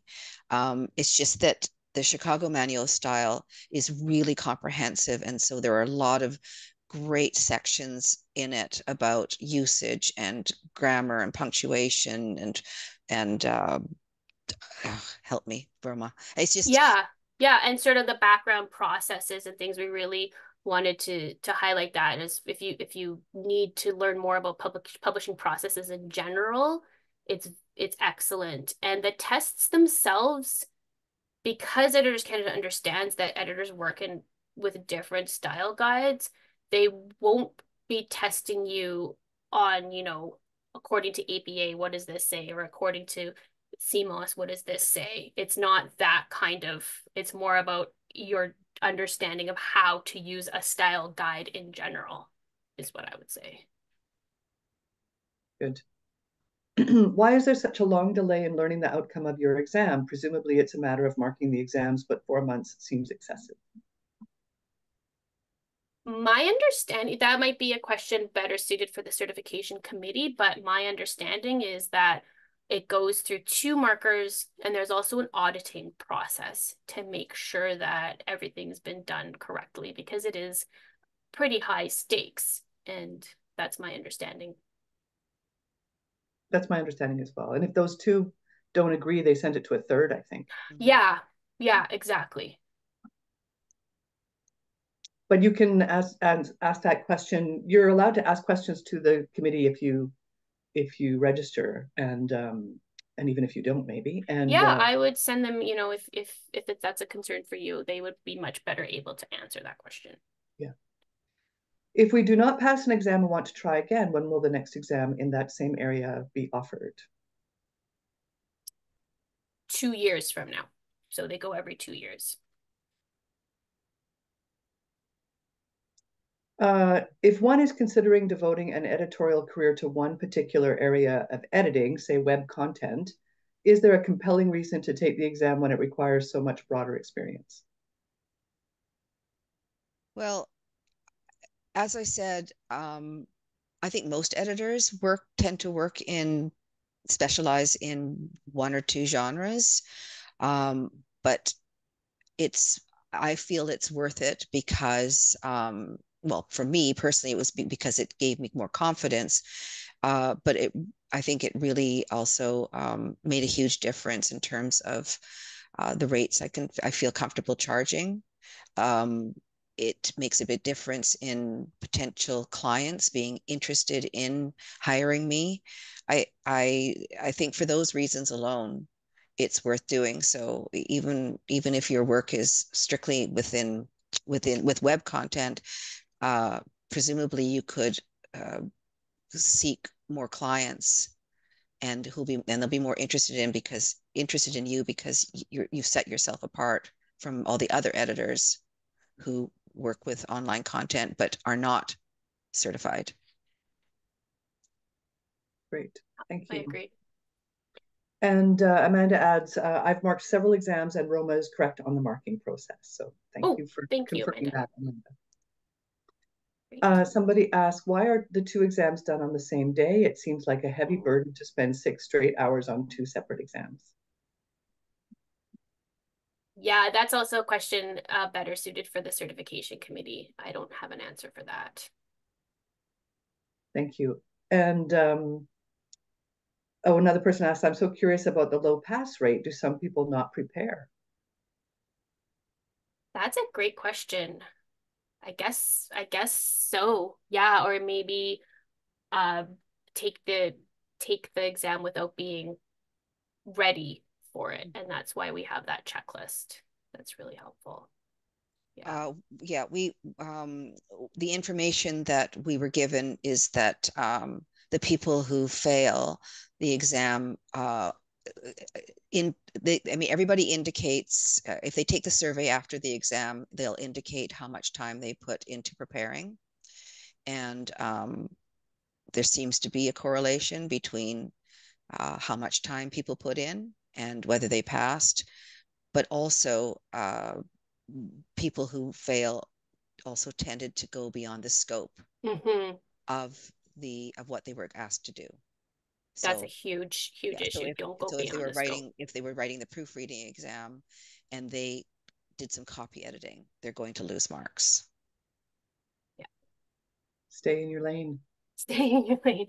Um, it's just that the Chicago Manual style is really comprehensive, and so there are a lot of great sections in it about usage and grammar and punctuation and and uh, help me, Burma. It's just yeah, yeah, and sort of the background processes and things we really wanted to to highlight that is if you if you need to learn more about public publishing processes in general, it's it's excellent. And the tests themselves, because Editors Canada understands that editors work in with different style guides, they won't be testing you on, you know, according to APA, what does this say? Or according to CMOS, what does this say? It's not that kind of, it's more about your understanding of how to use a style guide in general, is what I would say. Good. Why is there such a long delay in learning the outcome of your exam? Presumably it's a matter of marking the exams, but four months seems excessive. My understanding, that might be a question better suited for the certification committee, but my understanding is that it goes through two markers and there's also an auditing process to make sure that everything's been done correctly because it is pretty high stakes and that's my understanding. That's my understanding as well. And if those two don't agree they send it to a third i think. Yeah yeah exactly. But you can ask ask, ask that question you're allowed to ask questions to the committee if you if you register and um, and even if you don't maybe and yeah uh, i would send them you know if if if it, that's a concern for you they would be much better able to answer that question. Yeah. If we do not pass an exam and want to try again when will the next exam in that same area be offered? Two years from now. So they go every two years Uh, if one is considering devoting an editorial career to one particular area of editing, say web content, is there a compelling reason to take the exam when it requires so much broader experience? Well, as I said, um, I think most editors work tend to work in specialize in one or two genres, um, but it's I feel it's worth it because um, well, for me personally, it was because it gave me more confidence. Uh, but it, I think it really also um, made a huge difference in terms of uh, the rates I can, I feel comfortable charging. Um, it makes a big difference in potential clients being interested in hiring me. I, I, I think for those reasons alone, it's worth doing. So even, even if your work is strictly within within with web content uh, presumably you could uh, seek more clients and who'll be and they'll be more interested in because interested in you because you you've set yourself apart from all the other editors who work with online content but are not certified. Great, thank you. I agree. And uh, Amanda adds, uh, I've marked several exams and Roma is correct on the marking process. So thank oh, you for confirming you, that, Amanda. Uh, somebody asked, why are the two exams done on the same day? It seems like a heavy burden to spend six straight hours on two separate exams. Yeah, that's also a question uh, better suited for the certification committee. I don't have an answer for that. Thank you. And um, oh, another person asked, I'm so curious about the low pass rate. Do some people not prepare? That's a great question. I guess I guess so. Yeah, or maybe uh, take the take the exam without being ready for it, and that's why we have that checklist. That's really helpful. Yeah. Uh, yeah, we um, the information that we were given is that um, the people who fail the exam uh, in the, I mean, everybody indicates uh, if they take the survey after the exam, they'll indicate how much time they put into preparing. And um, there seems to be a correlation between uh, how much time people put in and whether they passed, but also uh, people who fail also tended to go beyond the scope Mm-hmm. of the of what they were asked to do. That's So, a huge, huge yeah, so issue. if, Don't go so if they were the scope. writing if they were writing the proofreading exam and they did some copy editing, they're going to lose marks. yeah Stay in your lane. Stay in your lane.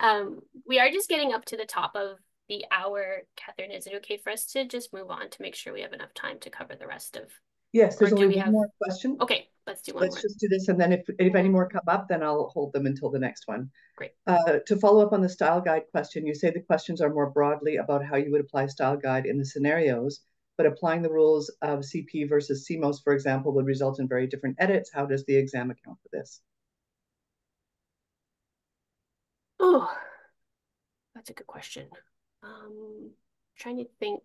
Um, we are just getting up to the top of the hour. Catherine, is it okay for us to just move on to make sure we have enough time to cover the rest of? Yes, there's only we one have- more question. Okay, let's do one Let's more. just do this, and then if, if any more come up, then I'll hold them until the next one. Great. Uh, to follow up on the style guide question, you say the questions are more broadly about how you would apply style guide in the scenarios, but applying the rules of CP versus CMOS, for example, would result in very different edits. How does the exam account for this? Oh, that's a good question. Um, trying to think.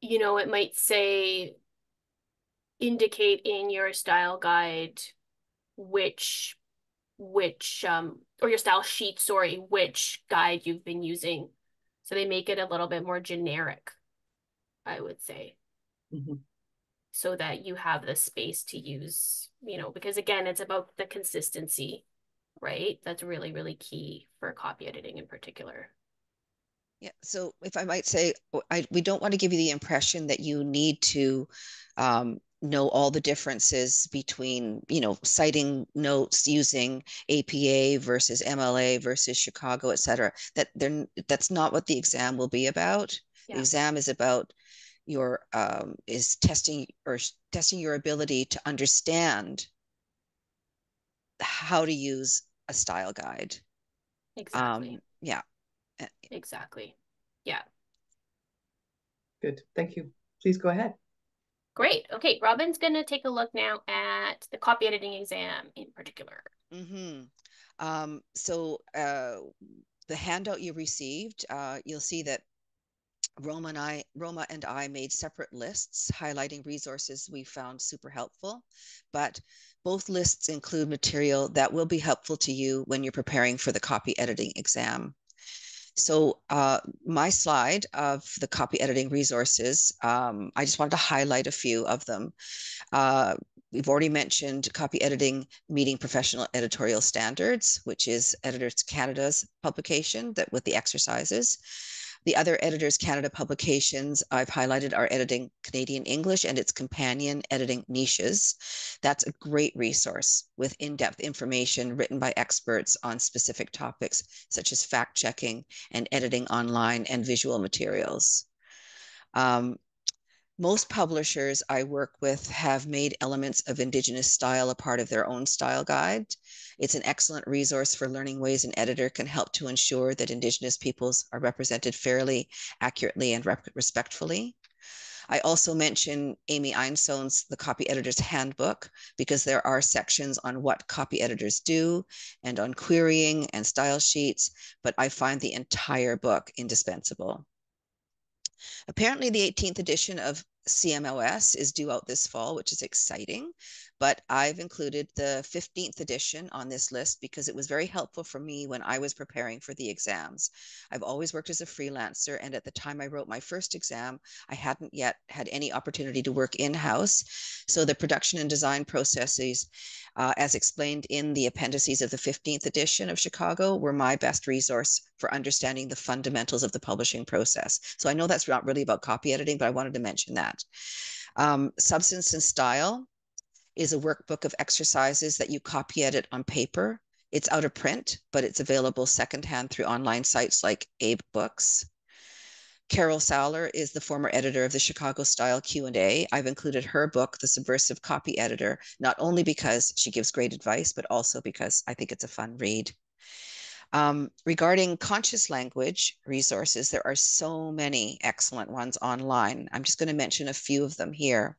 You know, it might say indicate in your style guide which which um or your style sheet, sorry, which guide you've been using. So they make it a little bit more generic, I would say Mhm. so that you have the space to use, you know, because again, it's about the consistency, right? That's really, really key for copy editing in particular. Yeah, so if I might say, I, we don't want to give you the impression that you need to um, know all the differences between, you know, citing notes using APA versus MLA versus Chicago, et cetera. That they're, that's not what the exam will be about. The exam is about your um, is testing or testing your ability to understand how to use a style guide. Exactly. Um, yeah. Uh, Exactly. Yeah. Good, thank you. Please go ahead. Great. Okay, Robyn's gonna take a look now at the copy editing exam in particular. Mm-hmm. Um, so uh, the handout you received, uh, you'll see that Roma and I, Roma and I made separate lists highlighting resources we found super helpful, but both lists include material that will be helpful to you when you're preparing for the copy editing exam. So uh, my slide of the copy editing resources, um, I just wanted to highlight a few of them. Uh, we've already mentioned copy editing meeting professional editorial standards, which is Editors Canada's publication that with the exercises. The other Editors Canada publications I've highlighted are Editing Canadian English and its companion Editing Niches. That's a great resource with in-depth information written by experts on specific topics such as fact checking and editing online and visual materials. Um, most publishers I work with have made elements of Indigenous style a part of their own style guide. It's an excellent resource for learning ways an editor can help to ensure that Indigenous peoples are represented fairly, accurately, and rep- respectfully. I also mention Amy Einsohn's The Copy Editor's Handbook because there are sections on what copy editors do and on querying and style sheets, but I find the entire book indispensable. Apparently, the 18th edition of CMOS is due out this fall, which is exciting. But I've included the 15th edition on this list because it was very helpful for me when I was preparing for the exams. I've always worked as a freelancer, and at the time I wrote my first exam, I hadn't yet had any opportunity to work in house. So the production and design processes, uh, as explained in the appendices of the 15th edition of Chicago, were my best resource for understanding the fundamentals of the publishing process. So I know that's not really about copy editing, but I wanted to mention that. Um, Substance and Style is a workbook of exercises that you copy edit on paper. It's out of print, but it's available secondhand through online sites like Abe Books. Carol Saller is the former editor of the Chicago Style Q&A. I've included her book, The Subversive Copy Editor, not only because she gives great advice, but also because I think it's a fun read. Um, regarding conscious language resources, there are so many excellent ones online. I'm just going to mention a few of them here.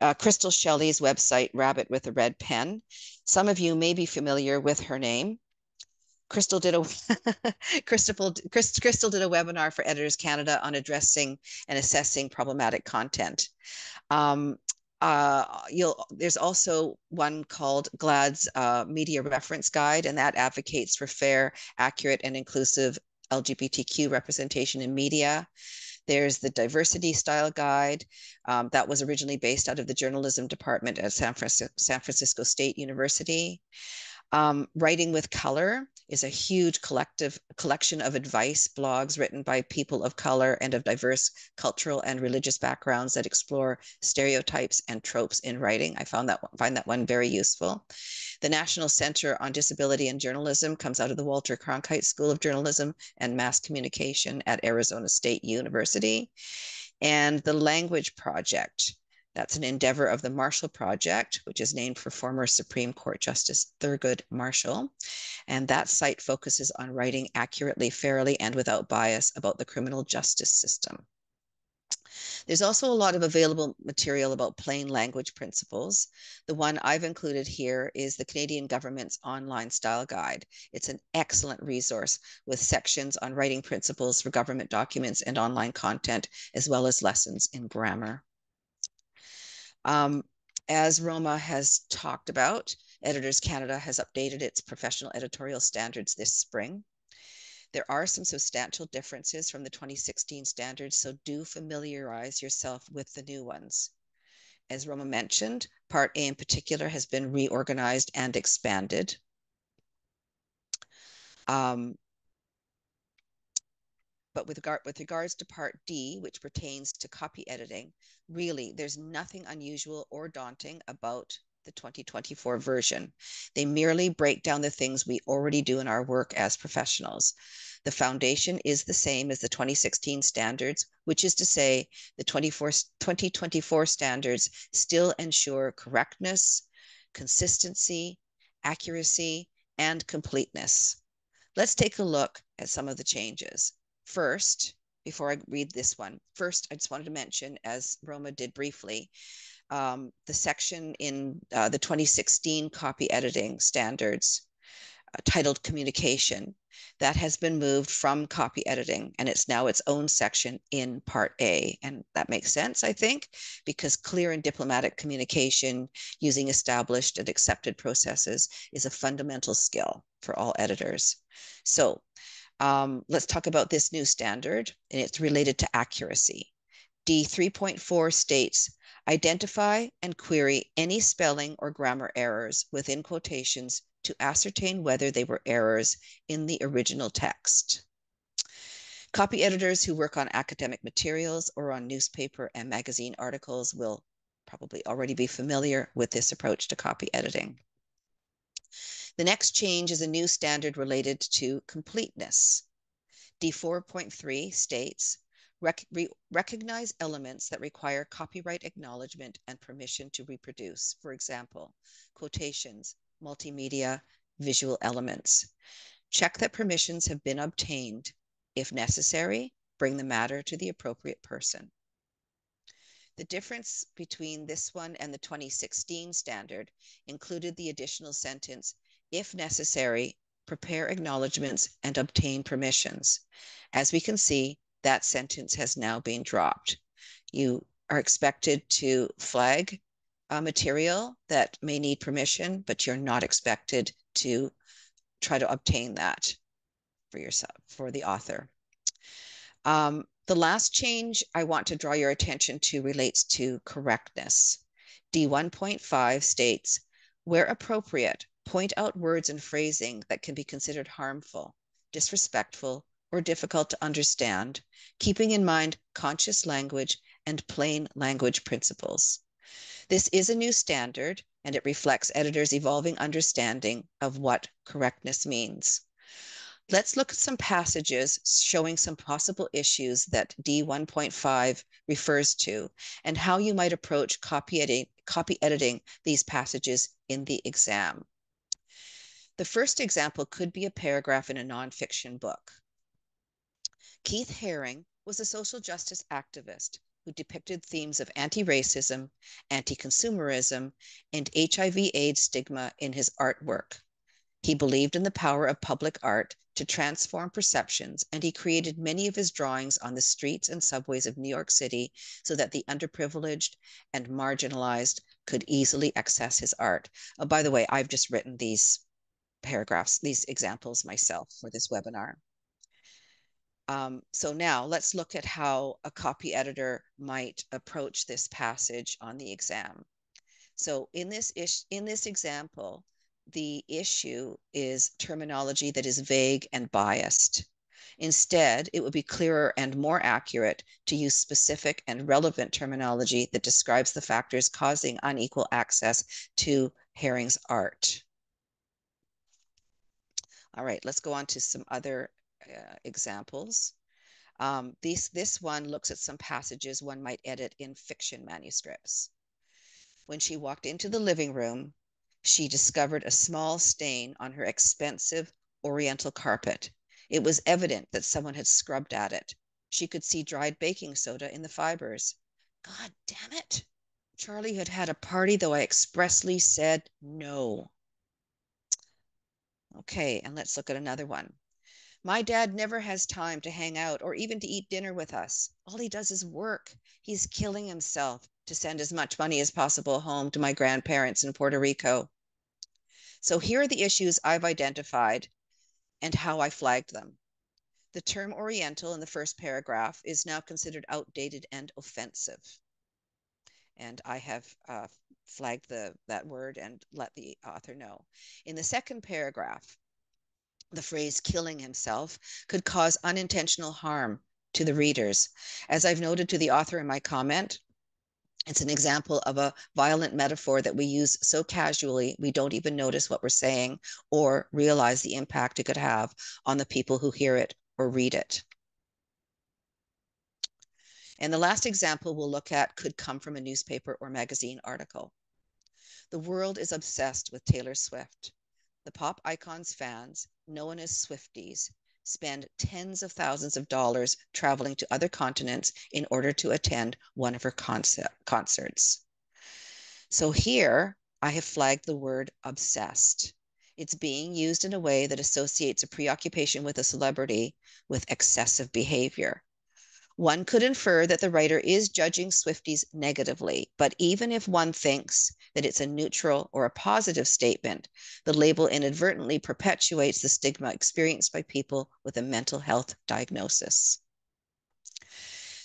Uh, Crystal Shelley's website, Rabbit with a Red Pen. Some of you may be familiar with her name. Crystal did a Crystal, Crystal did a webinar for Editors Canada on addressing and assessing problematic content. Um, uh, there's also one called GLAAD's uh, Media Reference Guide, and that advocates for fair, accurate, and inclusive LGBTQ representation in media. There's the diversity style guide um, that was originally based out of the journalism department at San Francisco, San Francisco State University. Um, Writing with Color is a huge collective collection of advice blogs written by people of color and of diverse cultural and religious backgrounds that explore stereotypes and tropes in writing. I found that find that one very useful. The National Center on Disability and Journalism comes out of the Walter Cronkite School of Journalism and Mass Communication at Arizona State University. And the Language Project that's an endeavor of the Marshall Project, which is named for former Supreme Court Justice Thurgood Marshall. And that site focuses on writing accurately, fairly, and without bias about the criminal justice system. There's also a lot of available material about plain language principles. The one I've included here is the Canadian government's online style guide. It's an excellent resource with sections on writing principles for government documents and online content, as well as lessons in grammar. Um, as Roma has talked about, Editors Canada has updated its professional editorial standards this spring. There are some substantial differences from the 2016 standards, so do familiarize yourself with the new ones. As Roma mentioned, Part A in particular has been reorganized and expanded. Um, but with, regard, with regards to Part D, which pertains to copy editing, really, there's nothing unusual or daunting about the 2024 version. They merely break down the things we already do in our work as professionals. The foundation is the same as the 2016 standards, which is to say, the 2024 standards still ensure correctness, consistency, accuracy, and completeness. Let's take a look at some of the changes. First, before I read this one, first, I just wanted to mention, as Roma did briefly, um, the section in uh, the 2016 copy editing standards uh, titled Communication that has been moved from copy editing and it's now its own section in Part A. And that makes sense, I think, because clear and diplomatic communication using established and accepted processes is a fundamental skill for all editors. So um, let's talk about this new standard, and it's related to accuracy. D 3.4 states identify and query any spelling or grammar errors within quotations to ascertain whether they were errors in the original text. Copy editors who work on academic materials or on newspaper and magazine articles will probably already be familiar with this approach to copy editing. The next change is a new standard related to completeness. D4.3 states, Rec recognize elements that require copyright acknowledgement and permission to reproduce. For example, quotations, multimedia, visual elements. Check that permissions have been obtained. If necessary, bring the matter to the appropriate person. The difference between this one and the 2016 standard included the additional sentence, if necessary, prepare acknowledgements and obtain permissions. As we can see, that sentence has now been dropped. You are expected to flag material that may need permission, but you're not expected to try to obtain that for yourself, for the author. Um, the last change I want to draw your attention to relates to correctness. D1.5 states, where appropriate, point out words and phrasing that can be considered harmful, disrespectful, or difficult to understand, keeping in mind conscious language and plain language principles. This is a new standard and it reflects editors' evolving understanding of what correctness means. Let's look at some passages showing some possible issues that D1.5 refers to and how you might approach copy, editing, copy editing these passages in the exam. The first example could be a paragraph in a nonfiction book. Keith Haring was a social justice activist who depicted themes of anti racism, anti consumerism, and HIV AIDS stigma in his artwork. He believed in the power of public art to transform perceptions, and he created many of his drawings on the streets and subways of New York City so that the underprivileged and marginalized could easily access his art. Oh, by the way, I've just written these paragraphs, these examples myself for this webinar. Um, so now let's look at how a copy editor might approach this passage on the exam. So in this ish, in this example, the issue is terminology that is vague and biased. Instead, it would be clearer and more accurate to use specific and relevant terminology that describes the factors causing unequal access to Haring's art. All right, let's go on to some other uh, examples. Um, this, this one looks at some passages one might edit in fiction manuscripts. When she walked into the living room, she discovered a small stain on her expensive oriental carpet. It was evident that someone had scrubbed at it. She could see dried baking soda in the fibers. God damn it! Charlie had had a party, though I expressly said no. Okay, and let's look at another one. My dad never has time to hang out or even to eat dinner with us. All he does is work. He's killing himself to send as much money as possible home to my grandparents in Puerto Rico. So here are the issues I've identified and how I flagged them. The term Oriental in the first paragraph is now considered outdated and offensive. And I have uh, flagged the, that word and let the author know. In the second paragraph, the phrase killing himself could cause unintentional harm to the readers. As I've noted to the author in my comment, it's an example of a violent metaphor that we use so casually we don't even notice what we're saying or realize the impact it could have on the people who hear it or read it. And the last example we'll look at could come from a newspaper or magazine article. The world is obsessed with Taylor Swift. The pop icon's fans, known as Swifties, spend tens of thousands of dollars traveling to other continents in order to attend one of her concert, concerts. So here I have flagged the word obsessed. It's being used in a way that associates a preoccupation with a celebrity with excessive behavior. One could infer that the writer is judging Swifties negatively, but even if one thinks that it's a neutral or a positive statement, the label inadvertently perpetuates the stigma experienced by people with a mental health diagnosis.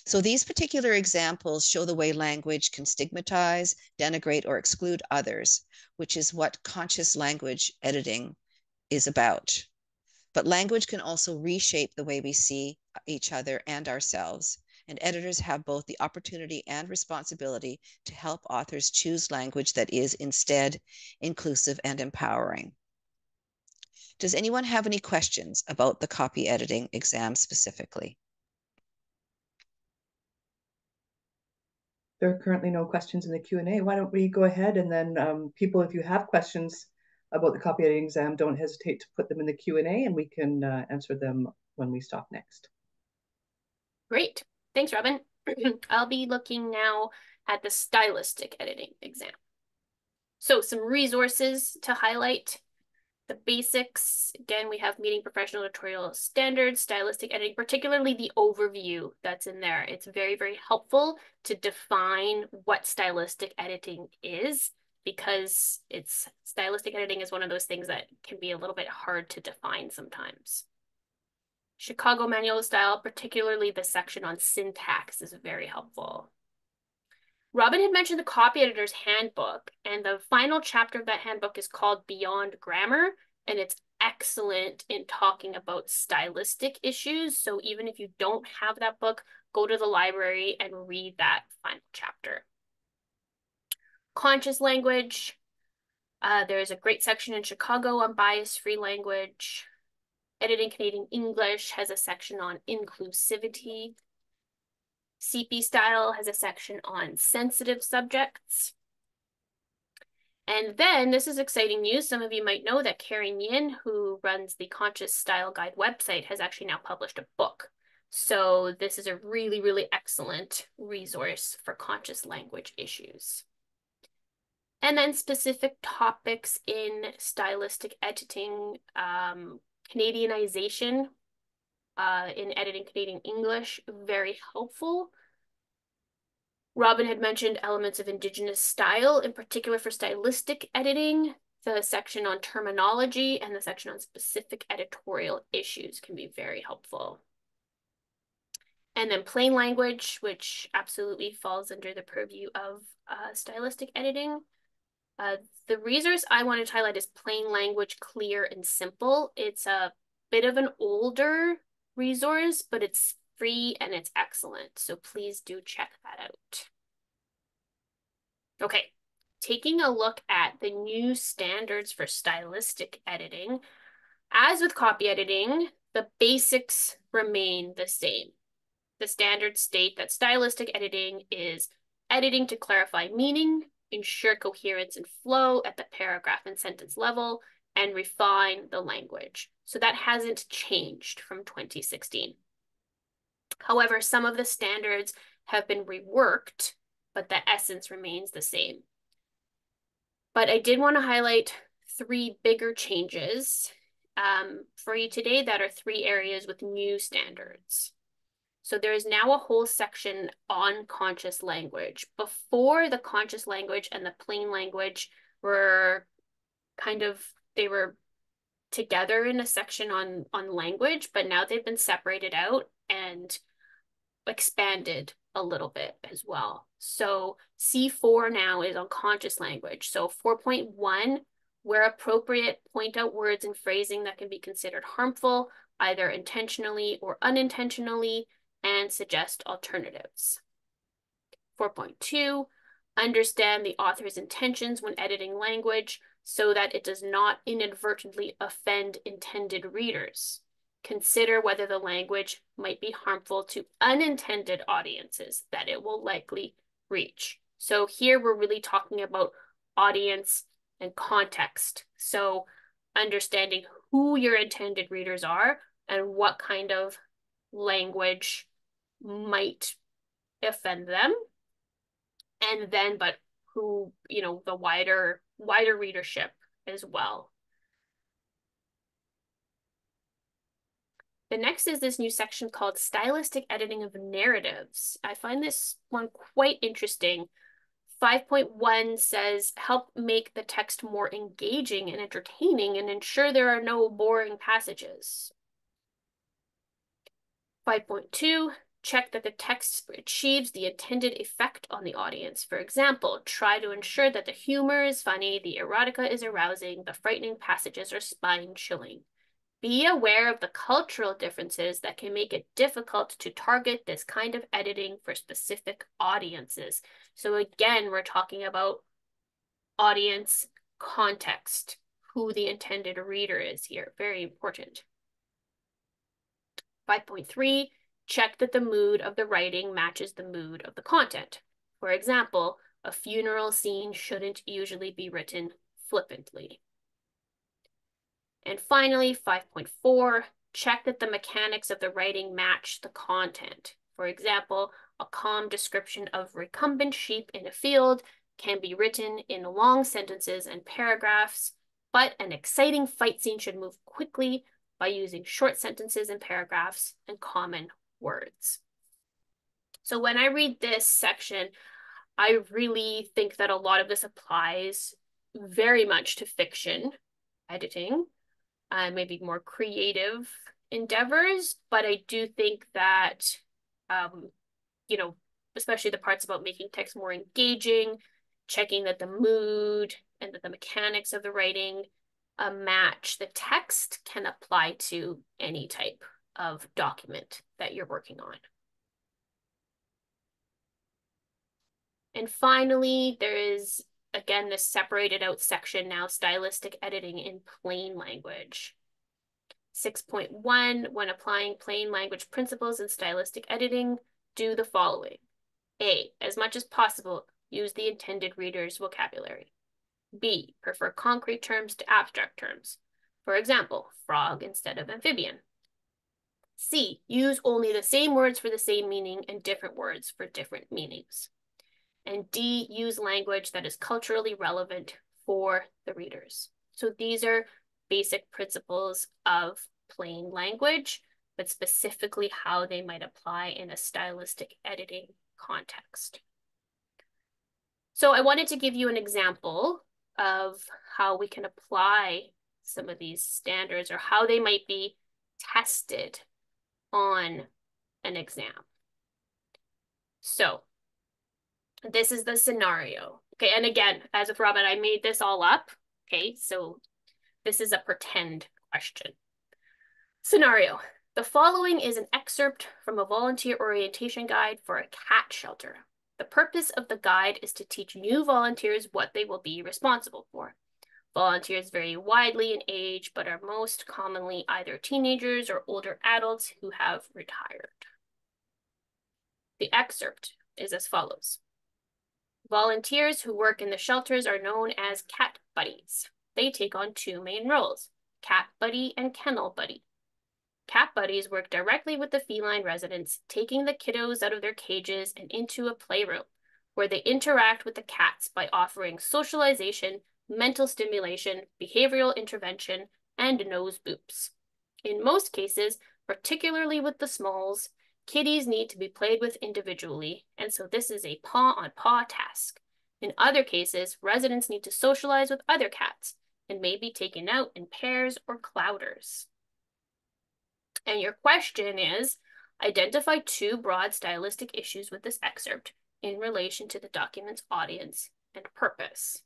So these particular examples show the way language can stigmatize, denigrate, or exclude others, which is what conscious language editing is about. But language can also reshape the way we see each other and ourselves. And editors have both the opportunity and responsibility to help authors choose language that is instead inclusive and empowering. Does anyone have any questions about the copy editing exam specifically? There are currently no questions in the Q&A. Why don't we go ahead and then um, people, if you have questions, about the copy editing exam, don't hesitate to put them in the Q&A and we can uh, answer them when we stop next. Great. Thanks, Robyn. I'll be looking now at the stylistic editing exam. So some resources to highlight. The basics, again, we have meeting professional editorial standards, stylistic editing, particularly the overview that's in there. It's very, very helpful to define what stylistic editing is because it's stylistic editing is one of those things that can be a little bit hard to define sometimes. Chicago Manual of Style, particularly the section on syntax is very helpful. Robyn had mentioned the copy editor's handbook, and the final chapter of that handbook is called Beyond Grammar, and it's excellent in talking about stylistic issues. So even if you don't have that book, go to the library and read that final chapter conscious language. Uh, there's a great section in Chicago on bias-free language. Editing Canadian English has a section on inclusivity. CP Style has a section on sensitive subjects. And then this is exciting news. Some of you might know that Karen Yin, who runs the Conscious Style Guide website, has actually now published a book. So this is a really, really excellent resource for conscious language issues. And then specific topics in stylistic editing, um, Canadianization uh, in editing Canadian English, very helpful. Robyn had mentioned elements of Indigenous style, in particular for stylistic editing. The section on terminology and the section on specific editorial issues can be very helpful. And then plain language, which absolutely falls under the purview of uh, stylistic editing. Uh, the resource I wanted to highlight is plain language, clear and simple. It's a bit of an older resource, but it's free and it's excellent. So please do check that out. Okay, taking a look at the new standards for stylistic editing. As with copy editing, the basics remain the same. The standards state that stylistic editing is editing to clarify meaning, ensure coherence and flow at the paragraph and sentence level, and refine the language. So that hasn't changed from 2016. However, some of the standards have been reworked, but the essence remains the same. But I did want to highlight three bigger changes um, for you today that are three areas with new standards. So there is now a whole section on conscious language. Before the conscious language and the plain language were kind of, they were together in a section on on language, but now they've been separated out and expanded a little bit as well. So C4 now is on conscious language. So 4.1, where appropriate, point out words and phrasing that can be considered harmful, either intentionally or unintentionally, and suggest alternatives. 4.2, understand the author's intentions when editing language so that it does not inadvertently offend intended readers. Consider whether the language might be harmful to unintended audiences that it will likely reach. So here we're really talking about audience and context. So understanding who your intended readers are and what kind of language might offend them and then but who you know the wider wider readership as well The next is this new section called Stylistic Editing of Narratives. I find this one quite interesting. 5.1 says help make the text more engaging and entertaining and ensure there are no boring passages. 5.2 check that the text achieves the intended effect on the audience. For example, try to ensure that the humor is funny, the erotica is arousing, the frightening passages are spine chilling. Be aware of the cultural differences that can make it difficult to target this kind of editing for specific audiences. So again, we're talking about audience context, who the intended reader is here, very important. 5.3, check that the mood of the writing matches the mood of the content. For example, a funeral scene shouldn't usually be written flippantly. And finally, 5.4, check that the mechanics of the writing match the content. For example, a calm description of recumbent sheep in a field can be written in long sentences and paragraphs, but an exciting fight scene should move quickly by using short sentences and paragraphs and common words. So when I read this section, I really think that a lot of this applies very much to fiction editing, uh, maybe more creative endeavors. But I do think that, um, you know, especially the parts about making text more engaging, checking that the mood and that the mechanics of the writing uh, match the text can apply to any type of document that you're working on. And finally, there is, again, this separated out section now, stylistic editing in plain language. 6.1, when applying plain language principles in stylistic editing, do the following. A, as much as possible, use the intended reader's vocabulary. B, prefer concrete terms to abstract terms. For example, frog instead of amphibian. C, use only the same words for the same meaning and different words for different meanings. And D, use language that is culturally relevant for the readers. So these are basic principles of plain language, but specifically how they might apply in a stylistic editing context. So I wanted to give you an example of how we can apply some of these standards or how they might be tested on an exam. So this is the scenario. Okay, and again, as with Robyn, I made this all up. Okay, so this is a pretend question. Scenario. The following is an excerpt from a volunteer orientation guide for a cat shelter. The purpose of the guide is to teach new volunteers what they will be responsible for. Volunteers vary widely in age, but are most commonly either teenagers or older adults who have retired. The excerpt is as follows. Volunteers who work in the shelters are known as cat buddies. They take on two main roles, cat buddy and kennel buddy. Cat buddies work directly with the feline residents, taking the kiddos out of their cages and into a playroom, where they interact with the cats by offering socialization, mental stimulation, behavioral intervention, and nose boops. In most cases, particularly with the smalls, kitties need to be played with individually, and so this is a paw-on-paw -paw task. In other cases, residents need to socialize with other cats and may be taken out in pairs or clowders. And your question is, identify two broad stylistic issues with this excerpt in relation to the document's audience and purpose.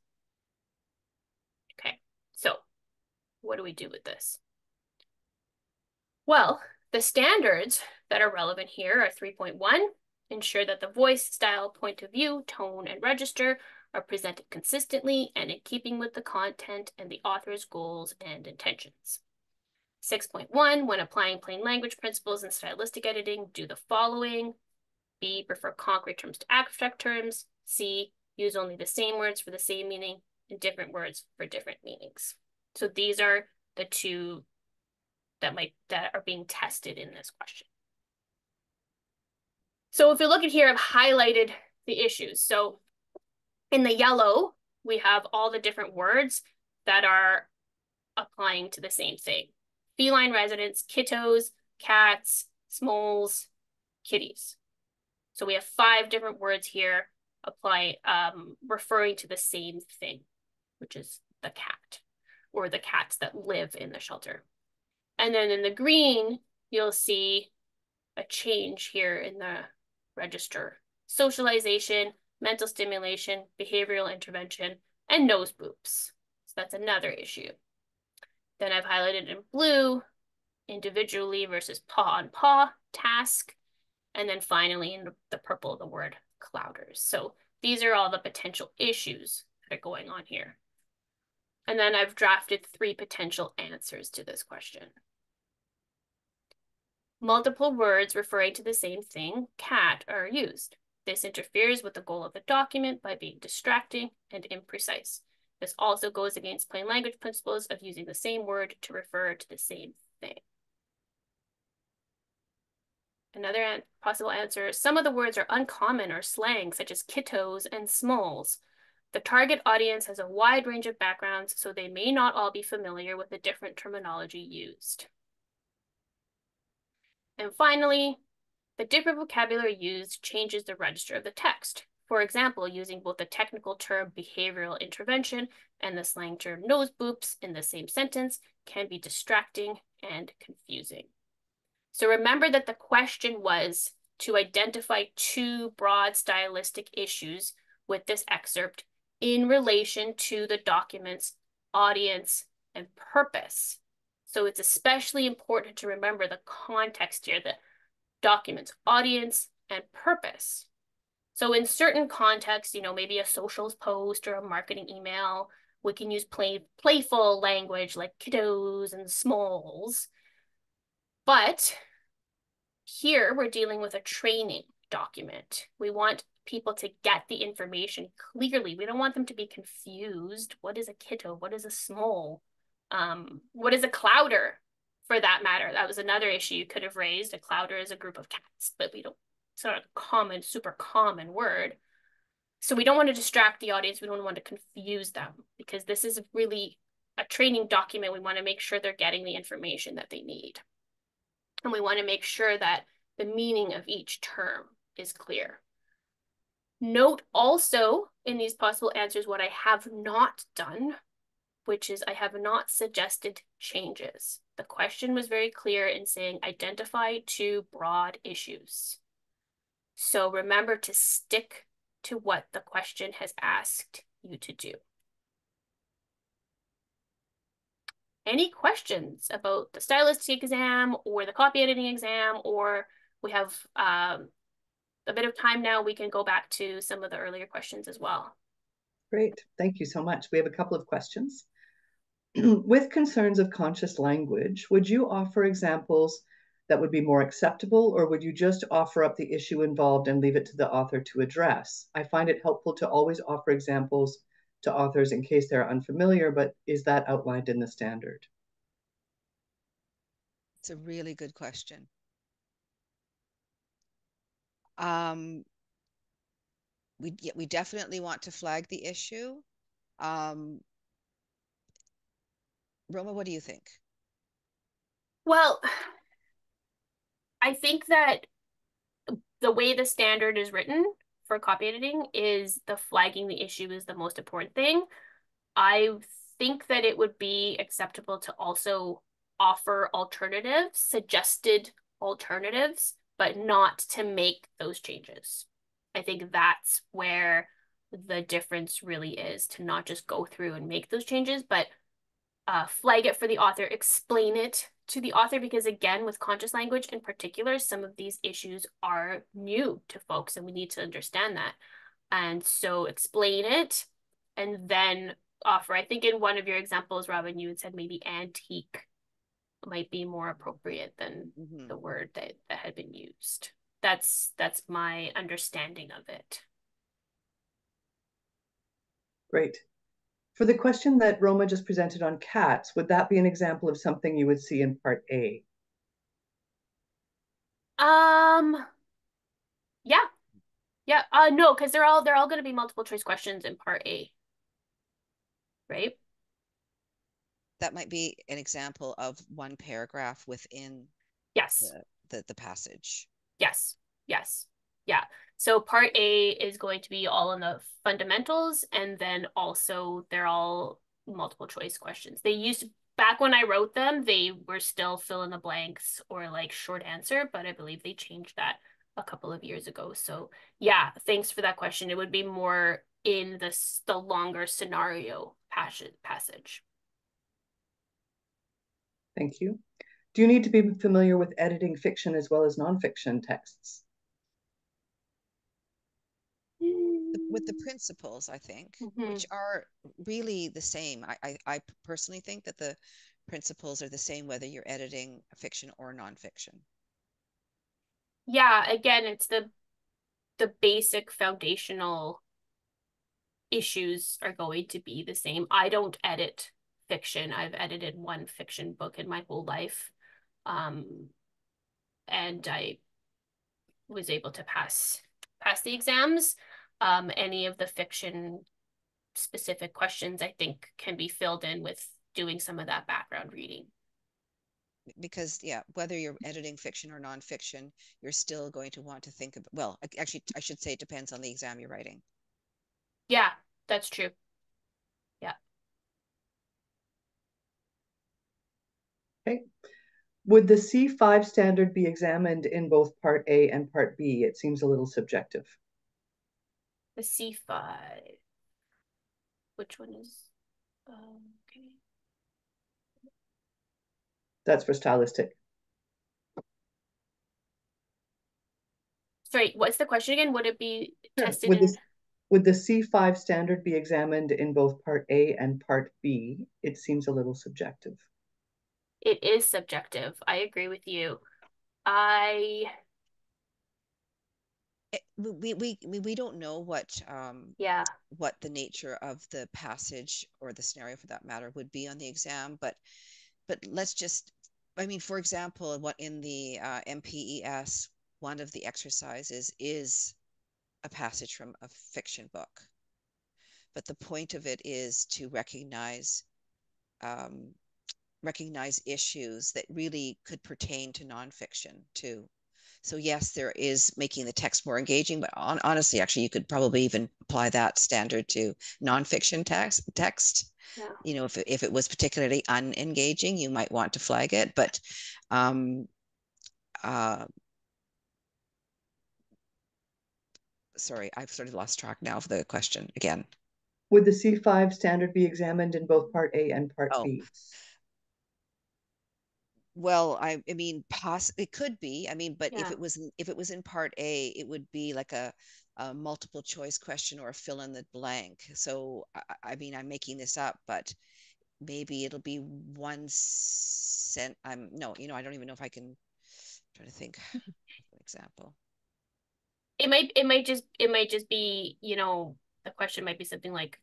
So what do we do with this? Well, the standards that are relevant here are 3.1, ensure that the voice, style, point of view, tone, and register are presented consistently and in keeping with the content and the author's goals and intentions. 6.1, when applying plain language principles in stylistic editing, do the following. B, prefer concrete terms to abstract terms. C, use only the same words for the same meaning different words for different meanings. So these are the two that might that are being tested in this question. So if you look at here, I've highlighted the issues. So in the yellow, we have all the different words that are applying to the same thing feline residents, kittos, cats, smalls, kitties. So we have five different words here apply um, referring to the same thing, which is the cat or the cats that live in the shelter. And then in the green, you'll see a change here in the register. Socialization, mental stimulation, behavioral intervention, and nose boops. So that's another issue. Then I've highlighted in blue, individually versus paw on paw task. And then finally in the purple, the word clowders. So these are all the potential issues that are going on here. And then I've drafted three potential answers to this question. Multiple words referring to the same thing, cat, are used. This interferes with the goal of the document by being distracting and imprecise. This also goes against plain language principles of using the same word to refer to the same thing. Another an possible answer, some of the words are uncommon or slang, such as kittos and smalls. The target audience has a wide range of backgrounds, so they may not all be familiar with the different terminology used. And finally, the different vocabulary used changes the register of the text. For example, using both the technical term behavioral intervention and the slang term nose boops in the same sentence can be distracting and confusing. So remember that the question was to identify two broad stylistic issues with this excerpt in relation to the document's audience and purpose. So it's especially important to remember the context here, the document's audience and purpose. So in certain contexts, you know, maybe a socials post or a marketing email, we can use play, playful language like kiddos and smalls. But here we're dealing with a training document. We want people to get the information clearly. We don't want them to be confused. What is a kiddo? What is a small? Um, what is a clowder for that matter? That was another issue you could have raised. A clowder is a group of cats, but we don't it's not a common, super common word. So we don't want to distract the audience. We don't want to confuse them because this is really a training document. We want to make sure they're getting the information that they need. And we want to make sure that the meaning of each term is clear. Note also in these possible answers what I have not done, which is I have not suggested changes. The question was very clear in saying identify two broad issues. So remember to stick to what the question has asked you to do. Any questions about the stylistic exam or the copy editing exam, or we have um, a bit of time now, we can go back to some of the earlier questions as well. Great, thank you so much. We have a couple of questions. With concerns of conscious language, would you offer examples that would be more acceptable, or would you just offer up the issue involved and leave it to the author to address? I find it helpful to always offer examples to authors in case they're unfamiliar, but is that outlined in the standard? It's a really good question. Um, we we definitely want to flag the issue. Um, Roma, what do you think? Well, I think that the way the standard is written for copy editing is the flagging the issue is the most important thing. I think that it would be acceptable to also offer alternatives, suggested alternatives but not to make those changes. I think that's where the difference really is to not just go through and make those changes, but uh, flag it for the author, explain it to the author, because again, with conscious language in particular, some of these issues are new to folks and we need to understand that. And so explain it and then offer. I think in one of your examples, Robyn, you had said maybe antique might be more appropriate than mm-hmm. the word that, that had been used. That's that's my understanding of it. Great. For the question that Roma just presented on cats, would that be an example of something you would see in part A? Um yeah. Yeah. Uh no, because they're all they're all gonna be multiple choice questions in part A. Right? That might be an example of one paragraph within yes. the, the, the passage. Yes yes yeah. So part a is going to be all in the fundamentals and then also they're all multiple choice questions. They used to, back when i wrote them they were still fill in the blanks or like short answer but i believe they changed that a couple of years ago. So yeah thanks for that question. It would be more in this the longer scenario passage passage Thank you. Do you need to be familiar with editing fiction as well as nonfiction texts? With the principles, I think, mm-hmm. which are really the same. I, I, I personally think that the principles are the same whether you're editing fiction or nonfiction. Yeah, again, it's the the basic foundational issues are going to be the same. I don't edit fiction. I've edited one fiction book in my whole life. Um, and I was able to pass pass the exams. Um, any of the fiction specific questions I think can be filled in with doing some of that background reading. Because yeah, whether you're editing fiction or nonfiction, you're still going to want to think about. Well, actually, I should say it depends on the exam you're writing. Yeah, that's true. Okay. Would the C5 standard be examined in both Part A and Part B? It seems a little subjective. The C5. Which one is? Um, okay. That's for stylistic. Sorry, what's the question again? Would it be sure. tested would, in... would the C5 standard be examined in both Part A and Part B? It seems a little subjective it is subjective. I agree with you. I we, we we we don't know what um yeah what the nature of the passage or the scenario for that matter would be on the exam but but let's just i mean for example what in the uh, MPES one of the exercises is a passage from a fiction book. But the point of it is to recognize um, recognize issues that really could pertain to nonfiction too. So yes, there is making the text more engaging, but on, honestly, actually, you could probably even apply that standard to nonfiction text. Text, yeah. you know, if it, if it was particularly unengaging, you might want to flag it. But um, uh, sorry, I've sort of lost track now of the question again. Would the C5 standard be examined in both Part A and Part oh. B? Well, I, I mean, poss it could be. I mean, but yeah. if it was if it was in Part A, it would be like a, a multiple choice question or a fill in the blank. So, I, I mean, I'm making this up, but maybe it'll be one cent. I'm no, you know, I don't even know if I can try to think. example it might it might just it might just be you know the question might be something like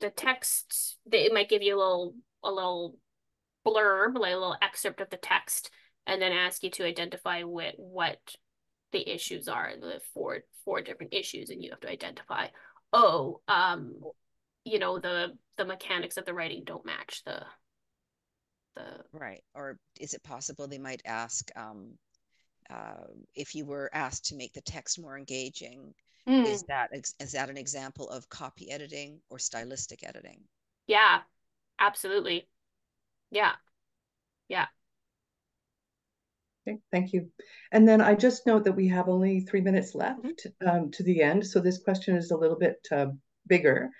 the text that it might give you a little a little blurb like a little excerpt of the text and then ask you to identify what what the issues are the four four different issues and you have to identify oh um you know the the mechanics of the writing don't match the the right or is it possible they might ask um uh, if you were asked to make the text more engaging, mm. is that is that an example of copy editing or stylistic editing? Yeah, absolutely. Yeah, yeah. Okay, thank you. And then I just note that we have only three minutes left mm-hmm. um, to the end, so this question is a little bit uh, bigger.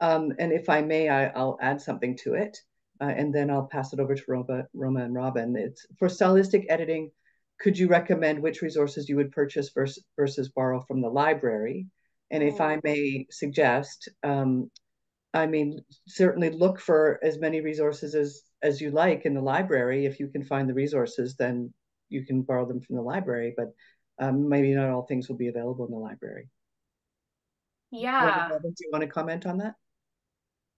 Um, and if I may, I, will add something to it, uh, and then I'll pass it over to Roma, Roma and Robyn. It's for stylistic editing could you recommend which resources you would purchase versus, versus borrow from the library? And if I mm. may suggest, um, I mean, certainly look for as many resources as, as you like in the library. If you can find the resources, then you can borrow them from the library, but um, maybe not all things will be available in the library. Yeah. do you want to comment on that?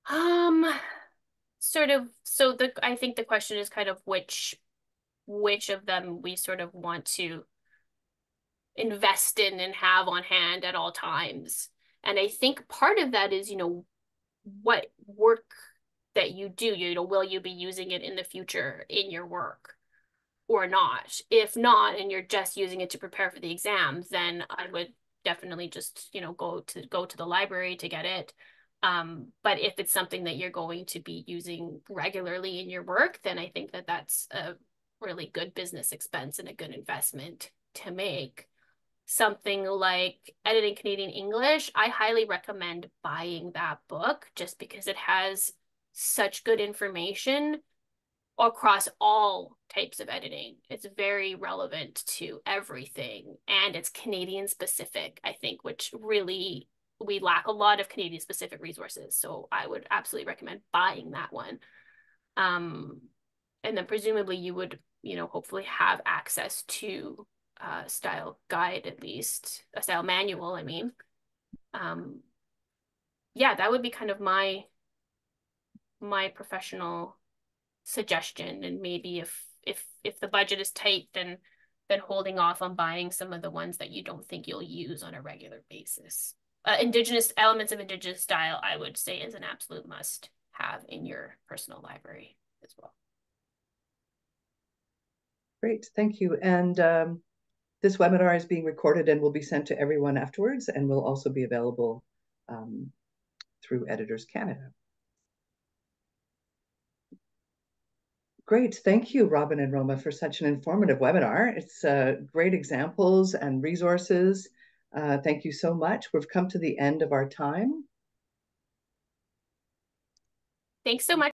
Um, sort of. So the I think the question is kind of which which of them we sort of want to invest in and have on hand at all times. And I think part of that is, you know, what work that you do, you know, will you be using it in the future in your work or not? If not, and you're just using it to prepare for the exams, then I would definitely just, you know, go to go to the library to get it. Um, but if it's something that you're going to be using regularly in your work, then I think that that's a really good business expense and a good investment to make. Something like editing Canadian English, I highly recommend buying that book just because it has such good information across all types of editing. It's very relevant to everything and it's Canadian specific, I think, which really we lack a lot of Canadian specific resources. So I would absolutely recommend buying that one. Um, and then presumably you would you know, hopefully have access to a style guide at least, a style manual, I mean. Um, yeah, that would be kind of my my professional suggestion. And maybe if if if the budget is tight, then then holding off on buying some of the ones that you don't think you'll use on a regular basis. Uh, indigenous elements of indigenous style, I would say, is an absolute must have in your personal library as well. Great, thank you. And um, this webinar is being recorded and will be sent to everyone afterwards and will also be available um, through Editors Canada. Great, thank you, Robyn and Roma, for such an informative webinar. It's uh, great examples and resources. Uh, thank you so much. We've come to the end of our time. Thanks so much.